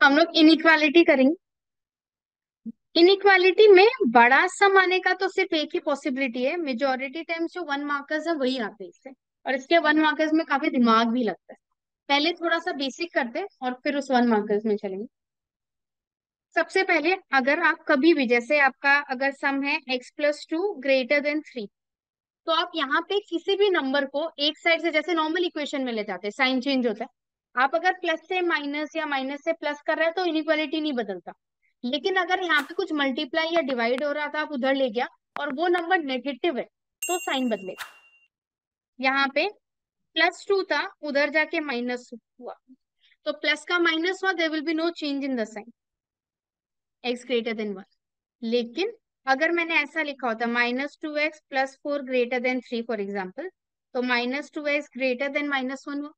हम लोग इनइक्वालिटी करेंगे। इनइक्वालिटी में बड़ा सम आने का तो सिर्फ़ एक ही पॉसिबिलिटी है। मेजोरिटी टाइम्स जो वन मार्कर्स है, वही आते हैं और इसके वन मार्कर्स में काफ़ी दिमाग भी लगता है। पहले थोड़ा सा बेसिक करते हैं और फिर उस वन मार्कर्स में चलेंगे। सबसे पहले अगर आप कभी भी, जैसे आपका अगर सम है X plus two greater than three तो आप यहाँ पे किसी भी नंबर को एक साइड से, जैसे नॉर्मल इक्वेशन में ले जाते हैं साइन चेंज होता है। आप अगर प्लस से माइनस या माइनस से प्लस कर रहे हैं तो इनइक्वालिटी नहीं बदलता। लेकिन अगर यहाँ पे कुछ मल्टीप्लाई या डिवाइड हो रहा था, आप उधर ले गया और वो नंबर नेगेटिव है तो साइन बदलेगा यहाँ पे प्लस टू था, उधर जाके माइनस हुआ। तो प्लस का माइनस हुआ there will be no change in the sign X greater than one लेकिन अगर मैंने ऐसा लिखा होता minus two X plus four greater than three for example तो minus two X greater than minus one हुआ।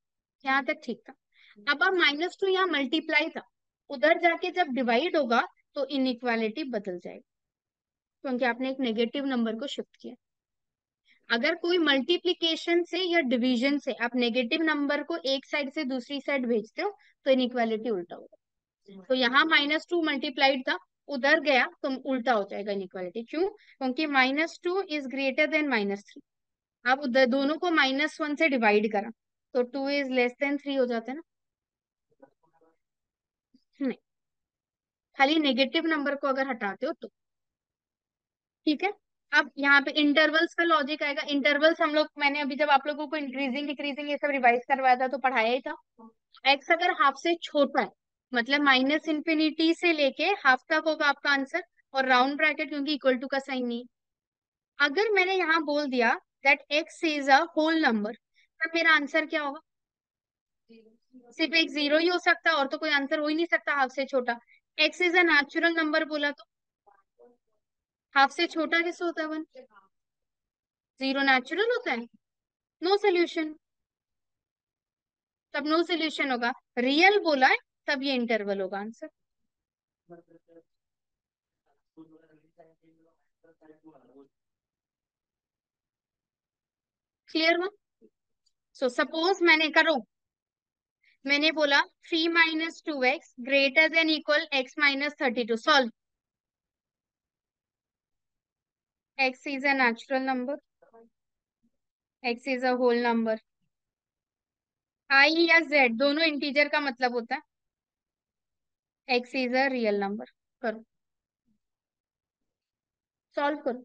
यहाँ तक ठीक था। अब अब माइनस टू यहाँ मल्टीप्लाई था, उधर जाके जब डिवाइड होगा तो इनइक्वालिटी बदल जाएगी, क्योंकि आपने एक नेगेटिव नंबर को शिफ्ट किया। अगर कोई मल्टीप्लीकेशन से या डिवीज़न से आप नेगेटिव नंबर को एक साइड से दूसरी साइड भेजते हो तो इनइक्वालिटी उल्टा होगा। तो यहाँ माइनस टू मल्टीप्लाइड था, उधर गया तो उल्टा हो जाएगा इनइक्वालिटी क्यों? क्योंकि minus two is greater than minus three आप उधर दोनों को माइनस वन से डिवाइड करा तो two is less than three हो जाता ना। नहीं। खाली नेगेटिव नंबर को अगर हटाते हो तो। ठीक है? अब यहाँ पे इंटरवल्स का लॉजिक आएगा। इंटरवल्स हम लोग, मैंने अभी जब आप लोगों को इंक्रीजिंग डिक्रीजिंग ये सब रिवाइज करवाया था तो पढ़ाया ही था। एक्स अगर हाफ़ से छोटा है मतलब माइनस इंफिनिटी से लेके हाफ़ तक होगा आपका आंसर और राउंड ब्रैकेट क्योंकि इक्वल टू का साइन नहीं। अगर मैंने यहाँ बोल दिया that X is a whole number तब मेरा आंसर क्या होगा? सिर्फ़ एक ज़ीरो ही हो सकता, और तो कोई आंसर हो ही नहीं सकता हाफ़ से छोटा। X is a natural number बोला तो? हाफ़ से छोटा किससे होता है वन ज़ीरो नेचुरल होता है? नो सोल्यूशन तब नो सोल्यूशन होगा। रियल बोला है, तब ये इंटरवल होगा आंसर क्लियर हुआ? सो सपोज़ मैंने करो मैंने बोला three minus two X greater than equal X minus thirty two solve X is a natural number X is a whole number I या जेड दोनों इंटीजर का मतलब होता है. X is a real number करो. सॉल्व करो.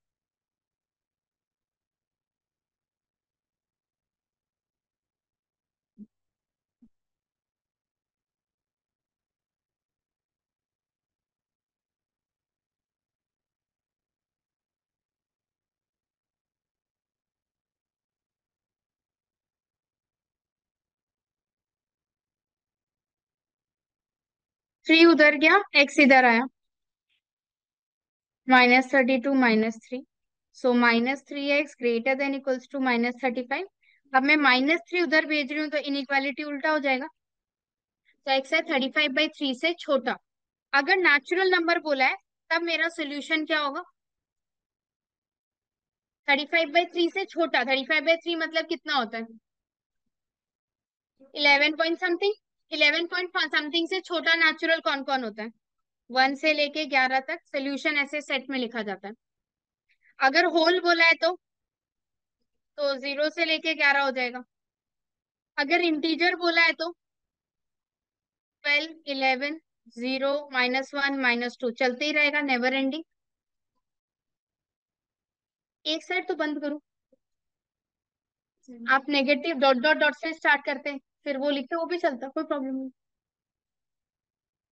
Three उधर गया, एक्स इधर आया। Minus thirty two, minus three. So minus three X greater than equals to minus thirty five. अब मैं माइनस थ्री उधर भेज रही हूँ तो इनइक्वालिटी उल्टा हो जाएगा। तो एक्स है थर्टी फाइव बाई थ्री से छोटा। अगर नेचुरल नंबर बोला है, तब मेरा सोल्यूशन क्या होगा? थर्टी फाइव बाई थ्री से छोटा। थर्टी फाइव बाई थ्री मतलब कितना होता है? Eleven point something. Eleven point something से छोटा नेचुरल कौन कौन होता है? वन से लेके ग्यारह तक सोल्यूशन ऐसे सेट में लिखा जाता है। अगर होल बोला है तो तो ज़ीरो से लेके ग्यारह हो जाएगा। अगर इंटीजर बोला है तो twelve eleven zero minus one minus two चलते ही रहेगा नेवर एंडिंग एक साइड तो बंद करो। आप नेगेटिव डॉट डॉट डॉट से स्टार्ट करते हैं। फिर वो लिखते वो भी चलता, कोई प्रॉब्लम नहीं।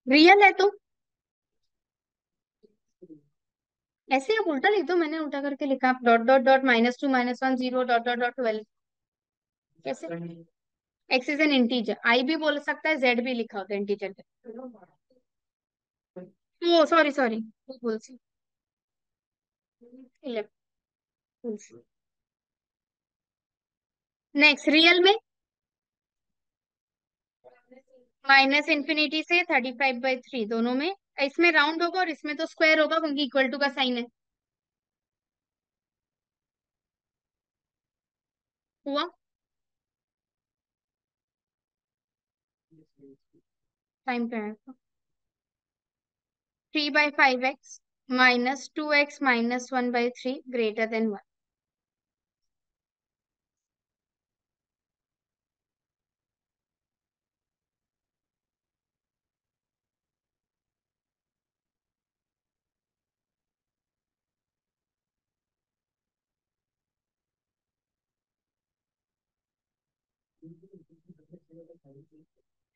रियल है तो? ऐसे आप उल्टा लिख दो, मैंने उल्टा करके लिखा। Dot dot dot minus two minus one zero dot dot dot twelve कैसे? X is an integer I भी बोल सकता है जेड भी लिखा होता है इंटीजर सॉरी सॉरी भूल से। नेक्स्ट रियल में? माइनस इन्फिनिटी से थर्टी फाइव बाई थ्री दोनों में। इसमें राउंड होगा और इसमें तो स्क्वायर होगा, क्योंकि इक्वल टू का साइन है। हुआ? टाइम पे three by five X minus two X minus one by three greater than one.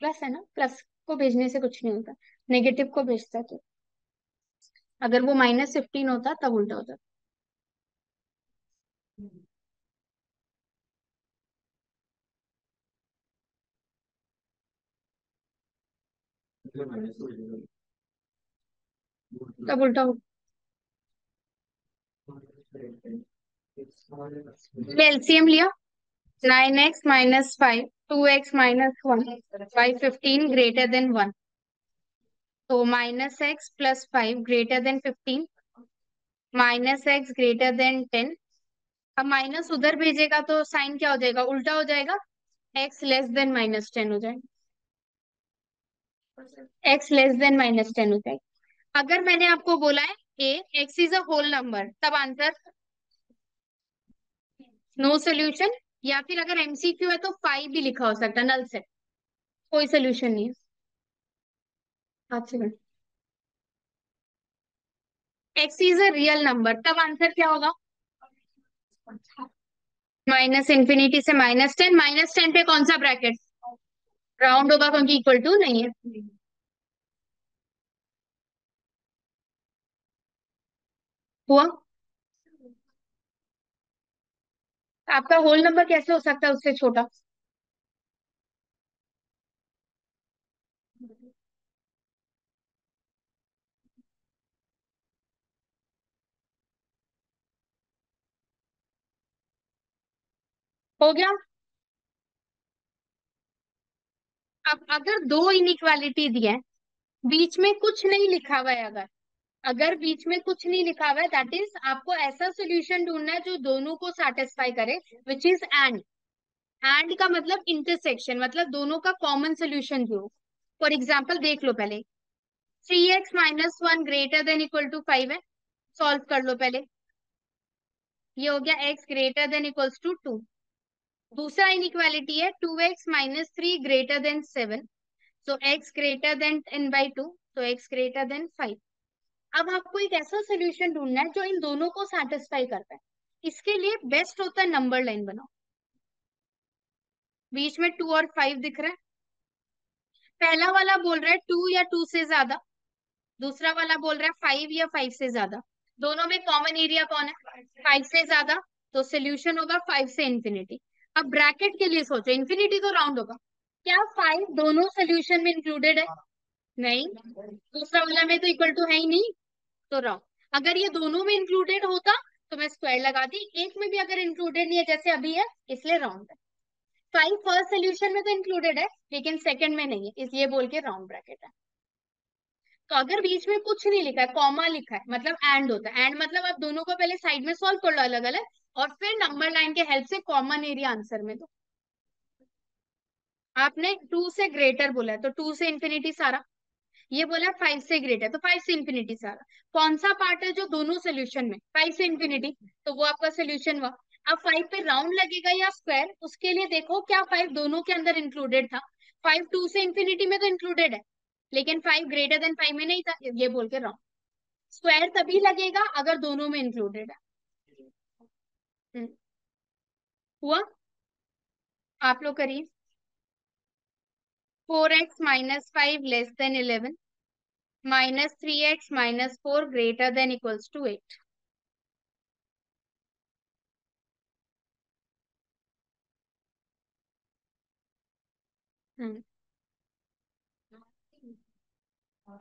Plus है ना? प्लस को भेजने से कुछ नहीं होता। नेगेटिव को भेजता है तो। अगर वो माइनस फिफ्टीन होता तब उल्टा होता। तब उल्टा होता एलसीएम लिया। Nine X minus five two X minus one five fifteen greater than one तो minus X plus five greater than fifteen minus X greater than ten अब माइनस उधर भेजेगा तो साइन क्या हो जाएगा? उल्टा हो जाएगा? X less than minus ten हो जाएगा। X less than minus ten हो जाएगा। अगर मैंने आपको बोला है a X is a whole number तब आंसर नो सोल्यूशन या फिर अगर एमसीक्यू है तो फाइव भी लिखा हो सकता है नल से कोई सोल्यूशन नहीं है. X is a real number तब आंसर क्या होगा? माइनस इंफिनिटी से माइनस टेन माइनस टेन पे कौन सा ब्रैकेट राउंड होगा क्योंकि इक्वल टू नहीं है. हुआ? आपका होल नंबर कैसे हो सकता है उससे छोटा? हो गया? अब अगर दो इनइक्वालिटी दिए, बीच में कुछ नहीं लिखा हुआ है अगर अगर बीच में कुछ नहीं लिखा हुआ है दैट इज़ आपको ऐसा सोल्यूशन ढूंढना है जो दोनों को सेटिस्फाई करे विच इज़ एंड एंड का मतलब इंटरसेक्शन मतलब दोनों का कॉमन सोल्यूशन जो फॉर एग्ज़ाम्पल देख लो पहले. Three X minus one greater than equal to five है. सॉल्व कर लो पहले. ये हो गया X greater than equals to two दूसरा इनइक्वालिटी है two X minus three greater than seven so X greater than ten by two तो एक्स ग्रेटर देन फाइव अब आपको एक ऐसा सोल्यूशन ढूंढना है जो इन दोनों को सेटिस्फाई करता है। इसके लिए बेस्ट होता है नंबर लाइन बनाओ। बीच में टू और फाइव दिख रहा है। पहला वाला बोल रहा है टू या टू से ज़्यादा। दूसरा वाला बोल रहा है फाइव या फाइव से ज़्यादा। दोनों में कॉमन एरिया कौन है? फाइव से ज़्यादा। तो सोल्यूशन होगा फाइव से इंफिनिटी अब ब्रैकेट के लिए सोचो। इन्फिनिटी तो राउंड होगा। क्या फाइव दोनों सोल्यूशन में इंक्लूडेड है? नहीं। दूसरा वाला में तो इक्वल टू है ही नहीं। तो राउंड अगर ये दोनों में इंक्लूडेड होता तो मैं स्क्वायर लगाती एक में भी अगर इंक्लूडेड नहीं है, जैसे अभी है, इसलिए राउंड है। फाइव फ़र्स्ट सोल्यूशन में तो इंक्लूडेड है, लेकिन सेकंड में नहीं है इसलिए बोल के राउंड ब्रैकेट है। तो अगर बीच में कुछ नहीं लिखा है कॉमा लिखा है मतलब एंड होता है। एंड मतलब आप दोनों को पहले साइड में सॉल्व कर लो अलग अलग और फिर नंबर लाइन के हेल्प से कॉमन एरिया आंसर में दो आपने टू से ग्रेटर बोला है तो टू से इंफिनिटी सारा। ये बोला फाइव से ग्रेटर तो फाइव से इंफिनिटी सारा। कौन सा पार्ट है जो दोनों सोल्यूशन में? फाइव से इंफिनिटी तो वो आपका सोल्यूशन हुआ। अब फाइव पे राउंड लगेगा या स्क्वायर उसके लिए देखो क्या फाइव दोनों के अंदर इंक्लूडेड था। फाइव टू से इंफिनिटी में तो इंक्लूडेड है, लेकिन फाइव ग्रेटर देन फाइव में नहीं था, ये बोल के राउंड स्क्वायर तभी लगेगा अगर दोनों में इंक्लूडेड है। हम्म। हुआ? आप लोग करिए। Four X minus five less than eleven three X minus four greater than equals to eight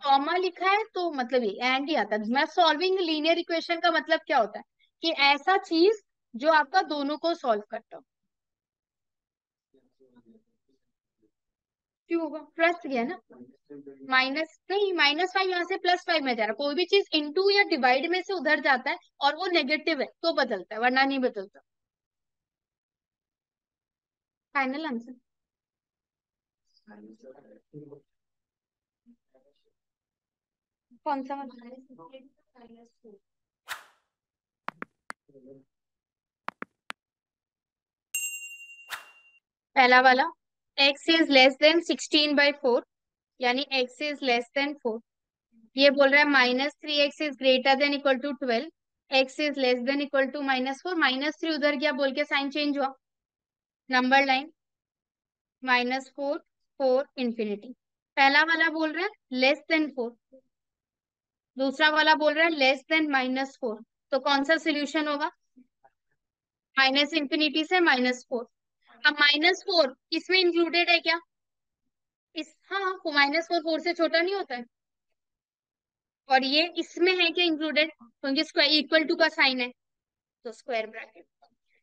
comma लिखा है तो मतलब ये एंड ही आता है। मैं सॉल्विंग लीनियर इक्वेशन का मतलब क्या होता है? कि ऐसा चीज़ जो आपका दोनों को सॉल्व करता हो। क्यों होगा? प्लस गया ना? माइनस नहीं माइनस फाइव यहाँ से प्लस फाइव में जा रहा कोई भी चीज़ इंटू या डिवाइड में से उधर जाता है और वो नेगेटिव है तो बदलता है, वरना नहीं बदलता। फाइनल आंसर कौन सा पहला वाला? X is less than sixteen by four यानी x is less than four ये बोल रहा है minus three X is greater than equal to twelve X is less than equal to minus four minus three उधर गया बोल के sign change हुआ? Number line minus four four infinity पहला वाला बोल रहा है लेस देन फोर दूसरा वाला बोल रहा है लेस देन माइनस फोर तो कौन सा सोल्यूशन होगा? माइनस इंफिनिटी से माइनस फोर अब माइनस फोर इसमें इंक्लूडेड है क्या? इस हाँ माइनस फोर फोर से छोटा नहीं होता है। और ये इसमें है क्या इंक्लूडेड क्योंकि स्क्वायर इक्वल टू का साइन है। तो स्क्वायर ब्रैकेट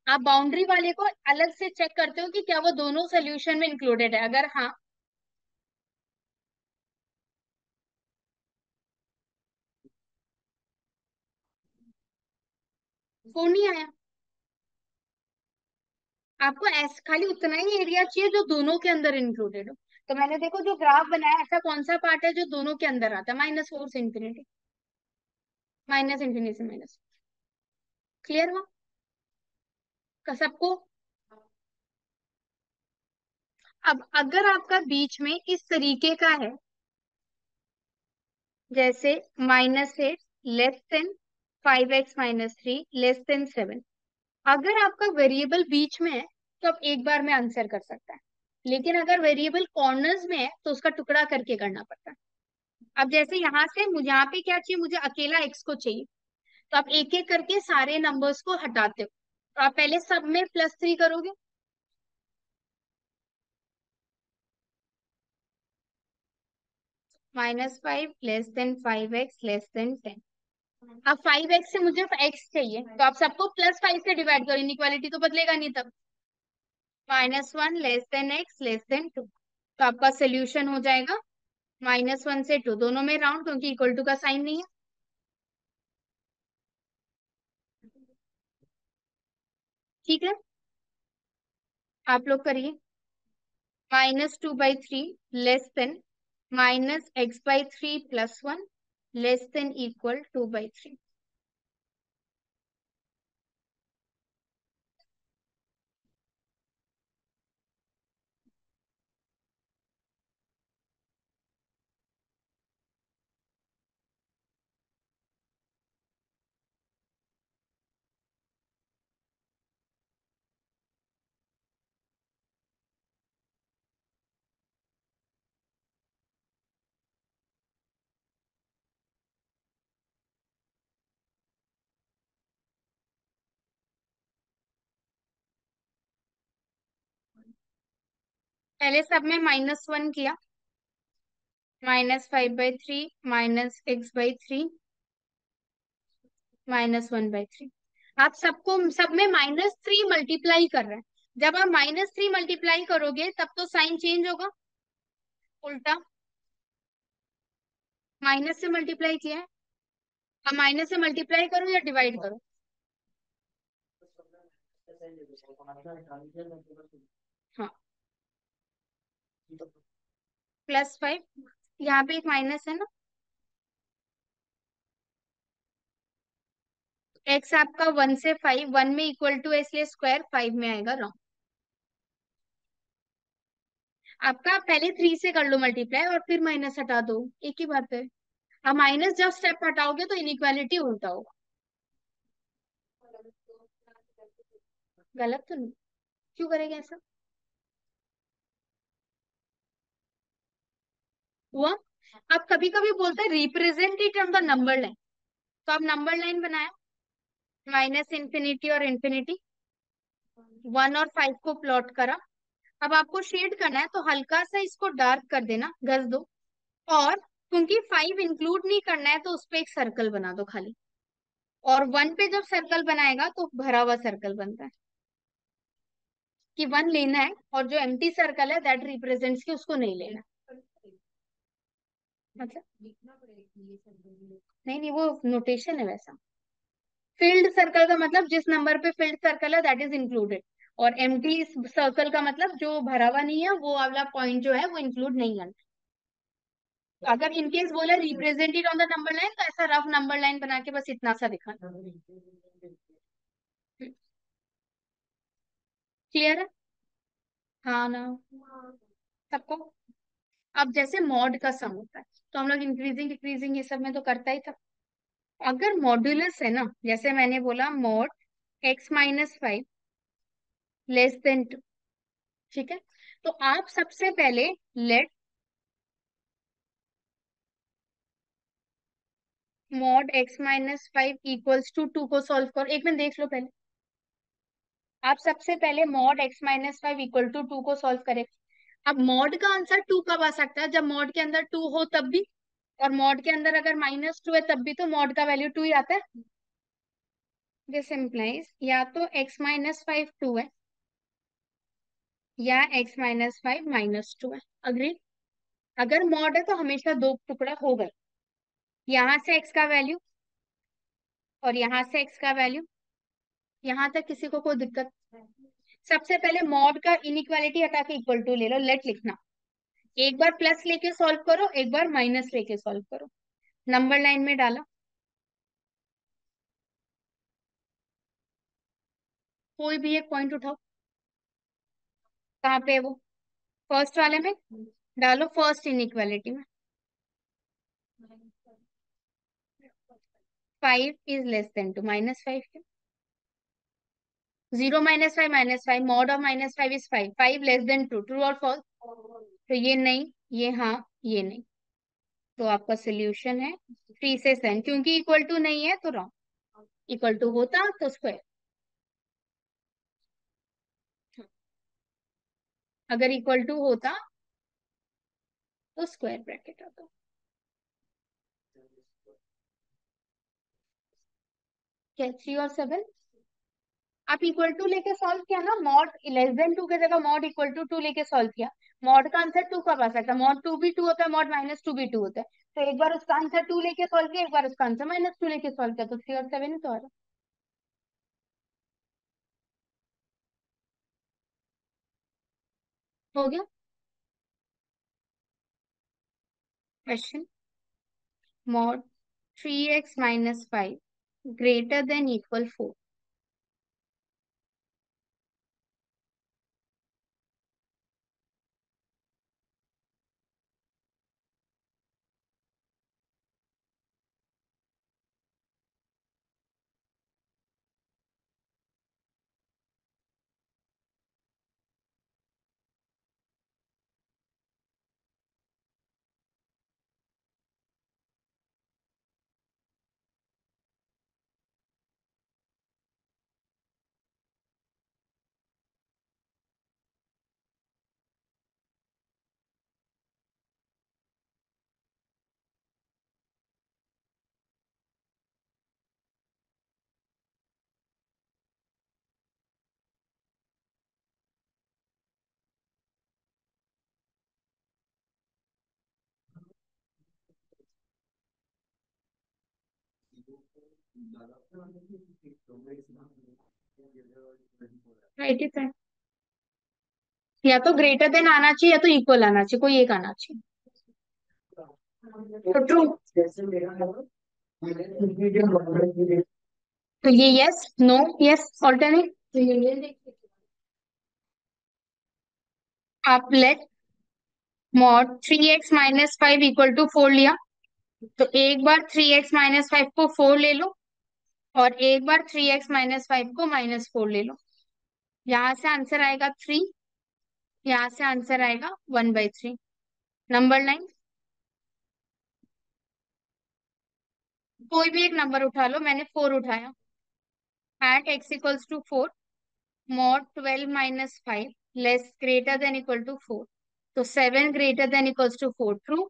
आप बाउंड्री वाले को अलग से चेक करते हो कि क्या वो दोनों सोल्यूशन में इंक्लूडेड है। अगर हाँ वो नहीं आया। आपको ऐसा, खाली उतना ही एरिया चाहिए जो दोनों के अंदर इंक्लूडेड हो। तो मैंने देखो जो ग्राफ बनाया, ऐसा कौन सा पार्ट है जो दोनों के अंदर आता है? माइनस फोर से इंफिनिटी माइनस इंफिनिटी से माइनस क्लियर हुआ? सबको? अब अगर आपका बीच में इस तरीके का है, जैसे minus eight less than five x minus three less than seven अगर आपका वेरिएबल बीच में है तो आप एक बार में आंसर कर सकता है। लेकिन अगर वेरिएबल कॉर्नर्स में है तो उसका टुकड़ा करके करना पड़ता है। अब जैसे यहाँ से, मुझे यहाँ पे क्या चाहिए? मुझे अकेला एक्स को चाहिए। तो आप एक एक करके सारे नंबर्स को हटाते हो। तो आप पहले सब में प्लस थ्री करोगे। Minus five less than five x less than ten अब फाइव एक्स से मुझे एक्स चाहिए। तो आप सबको प्लस फाइव से डिवाइड करो। इनइक्वालिटी तो बदलेगा नहीं तब। Minus one less than x less than two तो आपका सोल्यूशन हो जाएगा माइनस वन से टू दोनों में राउंड क्योंकि इक्वल टू का साइन नहीं है। ठीक है? आप लोग करिए। Minus two by three less than minus x by three plus one less than equal to two three three सब में माइनस वन किया। Minus five by three minus x by three minus one by three आप सबको, सब में minus three multiply कर रहे हैं। जब आप माइनस थ्री मल्टीप्लाई करोगे, तब तो साइन चेंज होगा। उल्टा। माइनस से मल्टीप्लाई किया है। अब माइनस से मल्टीप्लाई करो या डिवाइड करो? हाँ। प्लस फाइव, यहाँ पे एक माइनस है ना? एक्स आपका वन से फाइव, वन में इक्वल टू है इसलिए स्क्वायर फाइव में आएगा रॉन्ग आपका पहले थ्री से कर लो मल्टीप्लाई और फिर माइनस हटा दो, एक ही बात है। अब माइनस जब स्टेप हटाओगे तो इनइक्वालिटी उल्टा होगा। गलत तो नहीं। क्यों करेगा ऐसा? हुआ। अब कभी कभी बोलते हैं represent it on the number line तो आप नंबर लाइन बनाया। माइनस इंफिनिटी और इंफिनिटी वन और फाइव को प्लॉट करा। अब आपको शेड करना है तो हल्का सा इसको डार्क कर देना घस दो। और क्योंकि फाइव इंक्लूड नहीं करना है तो उस पर एक सर्कल बना दो खाली। और वन पे जब सर्कल बनाएगा तो भरा हुआ सर्कल बनता है। कि वन लेना है, और जो एम्प्टी सर्कल है दैट रिप्रेजेंट्स कि उसको नहीं लेना। मतलब नहीं नहीं वो नोटेशन है वैसा। फ़ील्ड सर्कल का मतलब जिस नंबर पे फ़ील्ड सर्कल है दैट इज़ इंक्लूडेड और एम्प्टी सर्कल का मतलब जो भरा हुआ नहीं है वो वाला पॉइंट जो है वो इंक्लूड नहीं करना अगर इनकेस बोला represented on the number line तो ऐसा रफ नंबर लाइन बना के बस इतना सा दिखा। क्लियर है? हाँ ना। सबको? अब जैसे मॉड का सम होता है। तो हम लोग इंक्रीजिंग डिक्रीजिंग ये सब में तो करता ही था। अगर मॉड्यूलस है ना, जैसे मैंने बोला mod x minus five less than two ठीक है? तो आप सबसे पहले let mod x minus five equals to two को सॉल्व करो। एक मिनट देख लो पहले। आप सबसे पहले mod x minus five equal to two को सॉल्व करें। अब मॉड का आंसर टू कब आ सकता है? जब मॉड के अंदर टू हो तब भी, और मॉड के अंदर अगर माइनस टू है तब भी तो मॉड का वैल्यू टू ही आता है। दिस इम्प्लाइज या तो एक्स माइनस फाइव टू है, या x minus five minus two है। अग्री अगर मॉड है तो हमेशा दो टुकड़ा गए यहाँ से एक्स का वैल्यू और यहाँ से एक्स का वैल्यू। यहाँ तक किसी को कोई दिक्कत सबसे पहले मॉड का इनइक्वालिटी हटा के इक्वल टू ले लो लेट लिखना। एक बार प्लस लेके सॉल्व करो, एक बार माइनस लेके सॉल्व करो। नंबर लाइन में डाला। कोई भी एक पॉइंट उठाओ। कहाँ पे है वो? फ़र्स्ट वाले में? डालो फ़र्स्ट इनइक्वालिटी में। Five is less than two minus five के zero minus five minus five, mod of minus five is five five less than two, true और फॉल्स? तो ये नहीं, ये हाँ ये नहीं। तो आपका सोल्यूशन है थ्री से सेवन क्योंकि इक्वल टू नहीं है तो रॉन्ग इक्वल टू होता तो स्क्वायर अगर इक्वल टू होता तो स्क्वायर ब्रैकेट आता। क्या थ्री और सेवन आप इक्वल टू लेके सॉल्व किया ना मॉड लेस देन टू के जगह मॉड इक्वल टू टू लेके सॉल्व किया। मॉड का आंसर टू कब आ सकता है। मॉड टू भी टू होता है मॉड माइनस टू भी टू होता है। तो एक बार उसका आंसर टू लेके सॉल्व किया, एक बार उसका आंसर माइनस टू लेके सॉल्व किया तो थ्री और सेवन ही तो आ रहा हो। गया? Question mod three x minus five greater than equal four या तो ग्रेटर देन आना चाहिए या तो इक्वल आना चाहिए कोई एक आना चाहिए। तो ट्रू तो ये यस नो यस ऑल्टरनेट आप let mod three x minus five equal to four लिया। तो एक बार थ्री एक्स माइनस फाइव को फोर ले लो और एक बार थ्री एक्स माइनस फाइव को माइनस फोर ले लो। यहाँ से आंसर आएगा थ्री यहाँ से आंसर आएगा one by three number line कोई भी एक नंबर उठा लो, मैंने फोर उठाया। At x equals to four more twelve minus five less greater than equal to four तो seven greater than equals to four true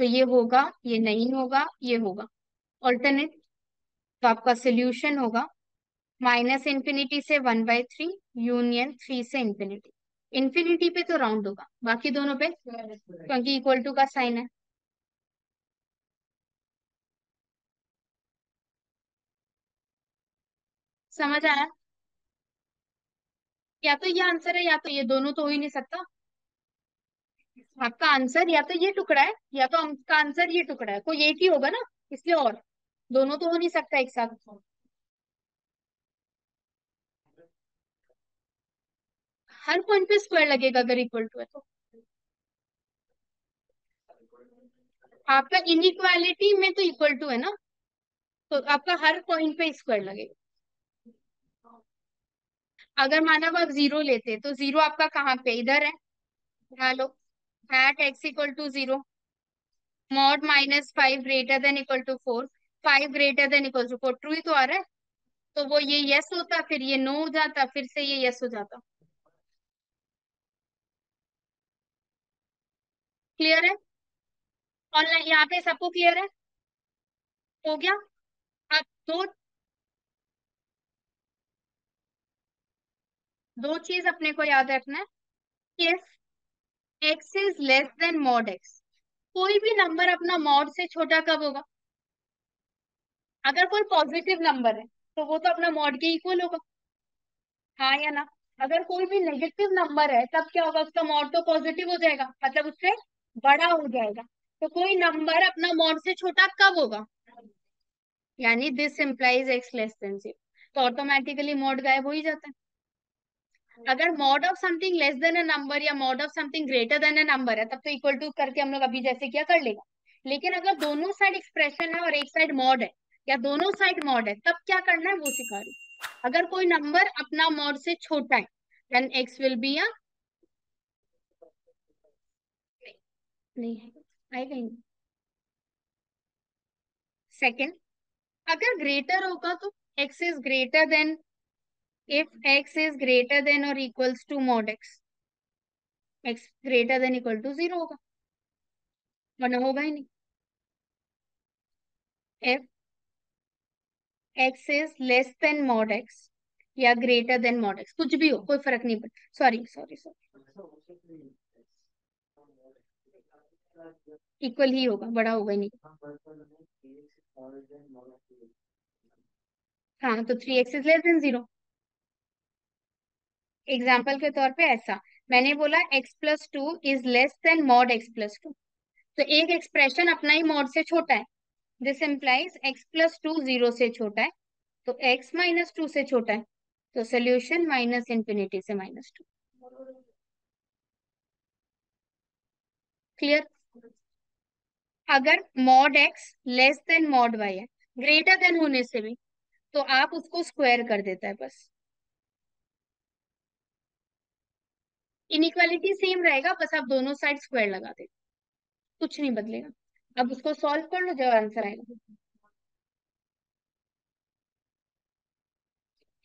तो ये होगा, ये नहीं होगा, ये होगा। ऑल्टरनेट तो आपका सोल्यूशन होगा। माइनस इंफिनिटी से one by three union three से इंफिनिटी इंफिनिटी पे तो राउंड होगा, बाकी दोनों पे, क्योंकि इक्वल टू का साइन है। समझ आया? या तो ये आंसर है, या तो ये दोनों तो हो ही नहीं सकता। आपका आंसर या तो ये टुकड़ा है, या तो आपका आंसर ये टुकड़ा है। कोई एक ही होगा ना, इसलिए और। दोनों तो हो नहीं सकता एक साथ। हर पॉइंट पे स्क्वायर लगेगा अगर इक्वल टू है तो। आपका इनइक्वालिटी में तो इक्वल टू है ना तो आपका हर पॉइंट पे स्क्वायर लगेगा। अगर मानव आप ज़ीरो लेते तो ज़ीरो आपका कहाँ पे इधर है। Hello at x equal to zero mod minus five greater than equal to four five greater than equal to four true ही तो आ रहा है। तो वो ये यस होता, फिर ये नो हो जाता, फिर से ये यस हो जाता। क्लियर है? ऑनलाइन यहाँ पे सबको क्लियर है? हो गया? अब दो दो चीज़ अपने को याद रखना है। If x is less than mod x कोई भी नंबर अपना मॉड से छोटा कब होगा? अगर कोई पॉजिटिव नंबर है तो वो तो अपना मॉड के इक्वल होगा। हाँ या ना? अगर कोई भी नेगेटिव नंबर है, तब क्या होगा? उसका मॉड तो पॉजिटिव हो जाएगा मतलब उससे बड़ा हो जाएगा। तो कोई नंबर अपना मॉड से छोटा कब होगा? यानी this implies x less than zero तो ऑटोमेटिकली मॉड गायब हो ही जाता है। अगर mod of something less than a number या mod of something greater than a number है, तब तो इक्वल टू करके हम लोग अभी जैसे क्या कर लेगा। लेकिन अगर दोनों साइड एक्सप्रेशन है और एक साइड मॉड है, या दोनों साइड मॉड है, तब क्या करना है, वो सिखा रही अगर कोई नंबर अपना मॉड से छोटा है then x will be a नहीं आएगा ही। नहीं अगर ग्रेटर होगा तो x is greater than if x is greater than or equals to mod x x greater than equal to zero होगा वरना होगा ही नहीं if x is less than mod x या ग्रेटर देन mod x कुछ भी हो कोई फ़र्क नहीं पड़ता सॉरी सॉरी सॉरी इक्वल ही होगा बड़ा होगा ही नहीं हाँ तो three x is less than zero example के तौर पे ऐसा। मैंने बोला x plus two is less than mod x plus two तो एक एक्सप्रेशन अपना ही मॉड से छोटा है। This implies x plus two zero से छोटा है। तो x माइनस टू से छोटा है। तो सोल्यूशन माइनस इंफिनिटी से माइनस टू क्लियर अगर mod x less than mod y है ग्रेटर देन होने से भी तो आप उसको स्क्वायर कर देता है बस। इनइक्वालिटी सेम रहेगा, बस आप दोनों साइड स्क्वायर लगा दे कुछ नहीं बदलेगा। अब उसको सॉल्व कर लो जब आंसर आएगा।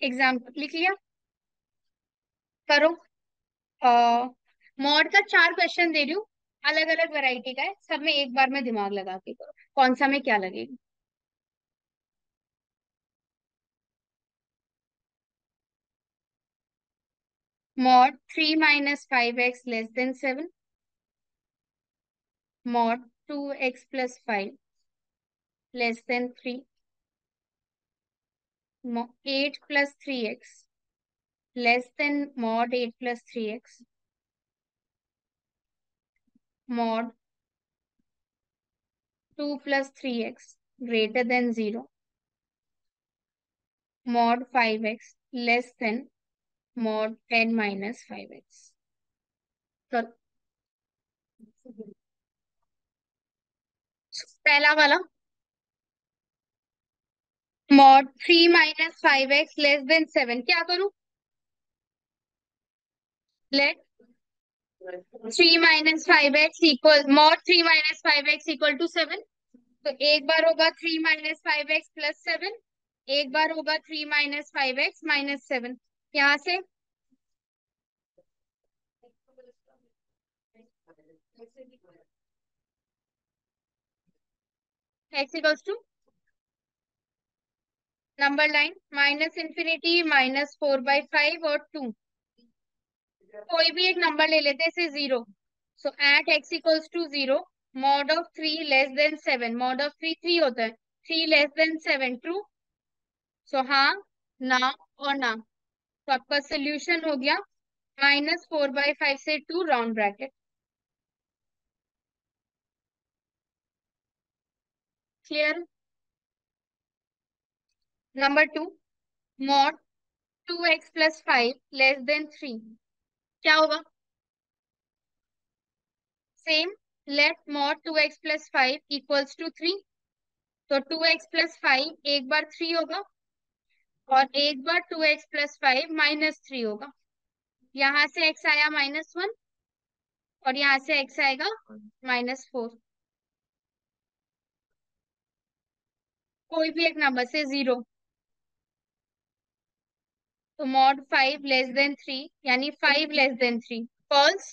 एग्ज़ाम्पल लिख लिया? करो। मॉड का चार क्वेश्चन दे रही हूँ। अलग अलग वैरायटी का है। सब में एक बार में दिमाग लगा के करो। कौन सा में क्या लगेगा? Mod 3 minus 5x less than 7 mod 2x plus 5 less than 3 mod 8 plus 3x less than mod 8 plus 3x mod 2 plus 3x greater than 0 mod 5x less than mod 10 minus 5x. So, पहला वाला mod 3 minus 5x less than 7 क्या करूँ let 3 minus 5x equal mod 3 minus 5x equal to 7 तो एक बार होगा 3 minus 5x plus 7 एक बार होगा 3 minus 5x minus 7 यहाँ से? X two number line minus infinity minus four by five और टू कोई भी एक नंबर ले लेते हैं zero so at x equals to zero mod of three less than seven mod of three three होता है. Three less than seven true so हाँ ना और ना. तो आपका सोल्यूशन हो गया माइनस फोर बाई फाइव से two round bracket clear number two mod two x plus five less than three क्या होगा? Same let mod two x plus five equals to three तो टू एक्स प्लस फाइव एक बार three होगा और एक बार two x plus five minus three होगा। यहाँ से एक्स आया माइनस वन और यहाँ से एक्स आएगा माइनस फोर। कोई भी एक नंबर से ज़ीरो। तो mod five less than three यानी five less than three false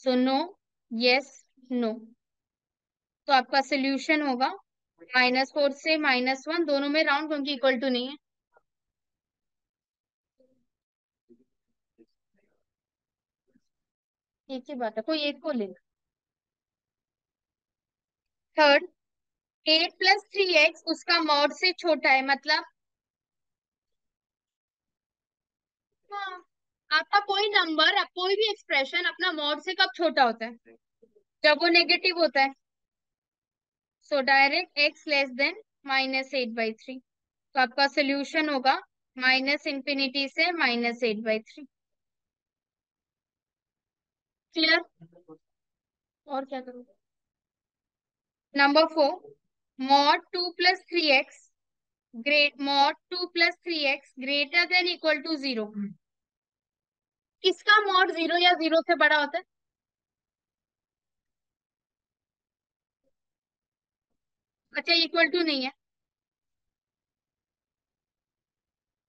so no yes no तो आपका सोल्यूशन होगा माइनस फोर से माइनस वन, दोनों में राउंड क्योंकि इक्वल टू नहीं है। एक ही बात है, कोई एक को ले third eight plus three x उसका मॉड से छोटा है मतलब हाँ आपका कोई नंबर कोई भी एक्सप्रेशन अपना मॉड से कब छोटा होता है? जब वो नेगेटिव होता है। So direct x less than minus eight by three तो आपका सोल्यूशन होगा माइनस इंफिनिटी से minus eight by three clear और क्या करोगे number four mod two plus three x great mod two plus three x greater than equal to zero किसका mod zero या zero से बड़ा होता है? अच्छा इक्वल टू नहीं है।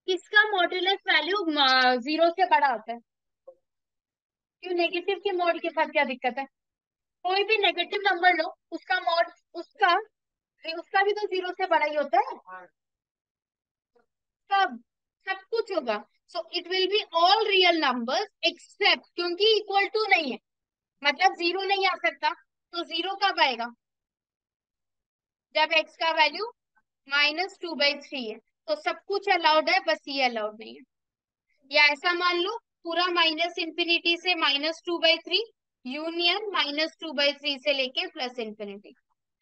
किसका मॉड्यूलस वैल्यू ज़ीरो से बड़ा होता है? क्यों नेगेटिव के मॉड के साथ क्या दिक्कत है? कोई भी नेगेटिव नंबर लो, उसका मॉड उसका उसका भी तो ज़ीरो से बड़ा ही होता है। सब सब कुछ होगा। So it will be all real numbers except क्योंकि इक्वल टू नहीं है। मतलब ज़ीरो नहीं आ सकता तो ज़ीरो कब आएगा? जब एक्स का value minus two by three है तो सब कुछ अलाउड है, बस ये अलाउड नहीं है। या ऐसा मान लो, पूरा माइनस इंफिनिटी से minus two by three union minus two by three से लेके प्लस इंफिनिटी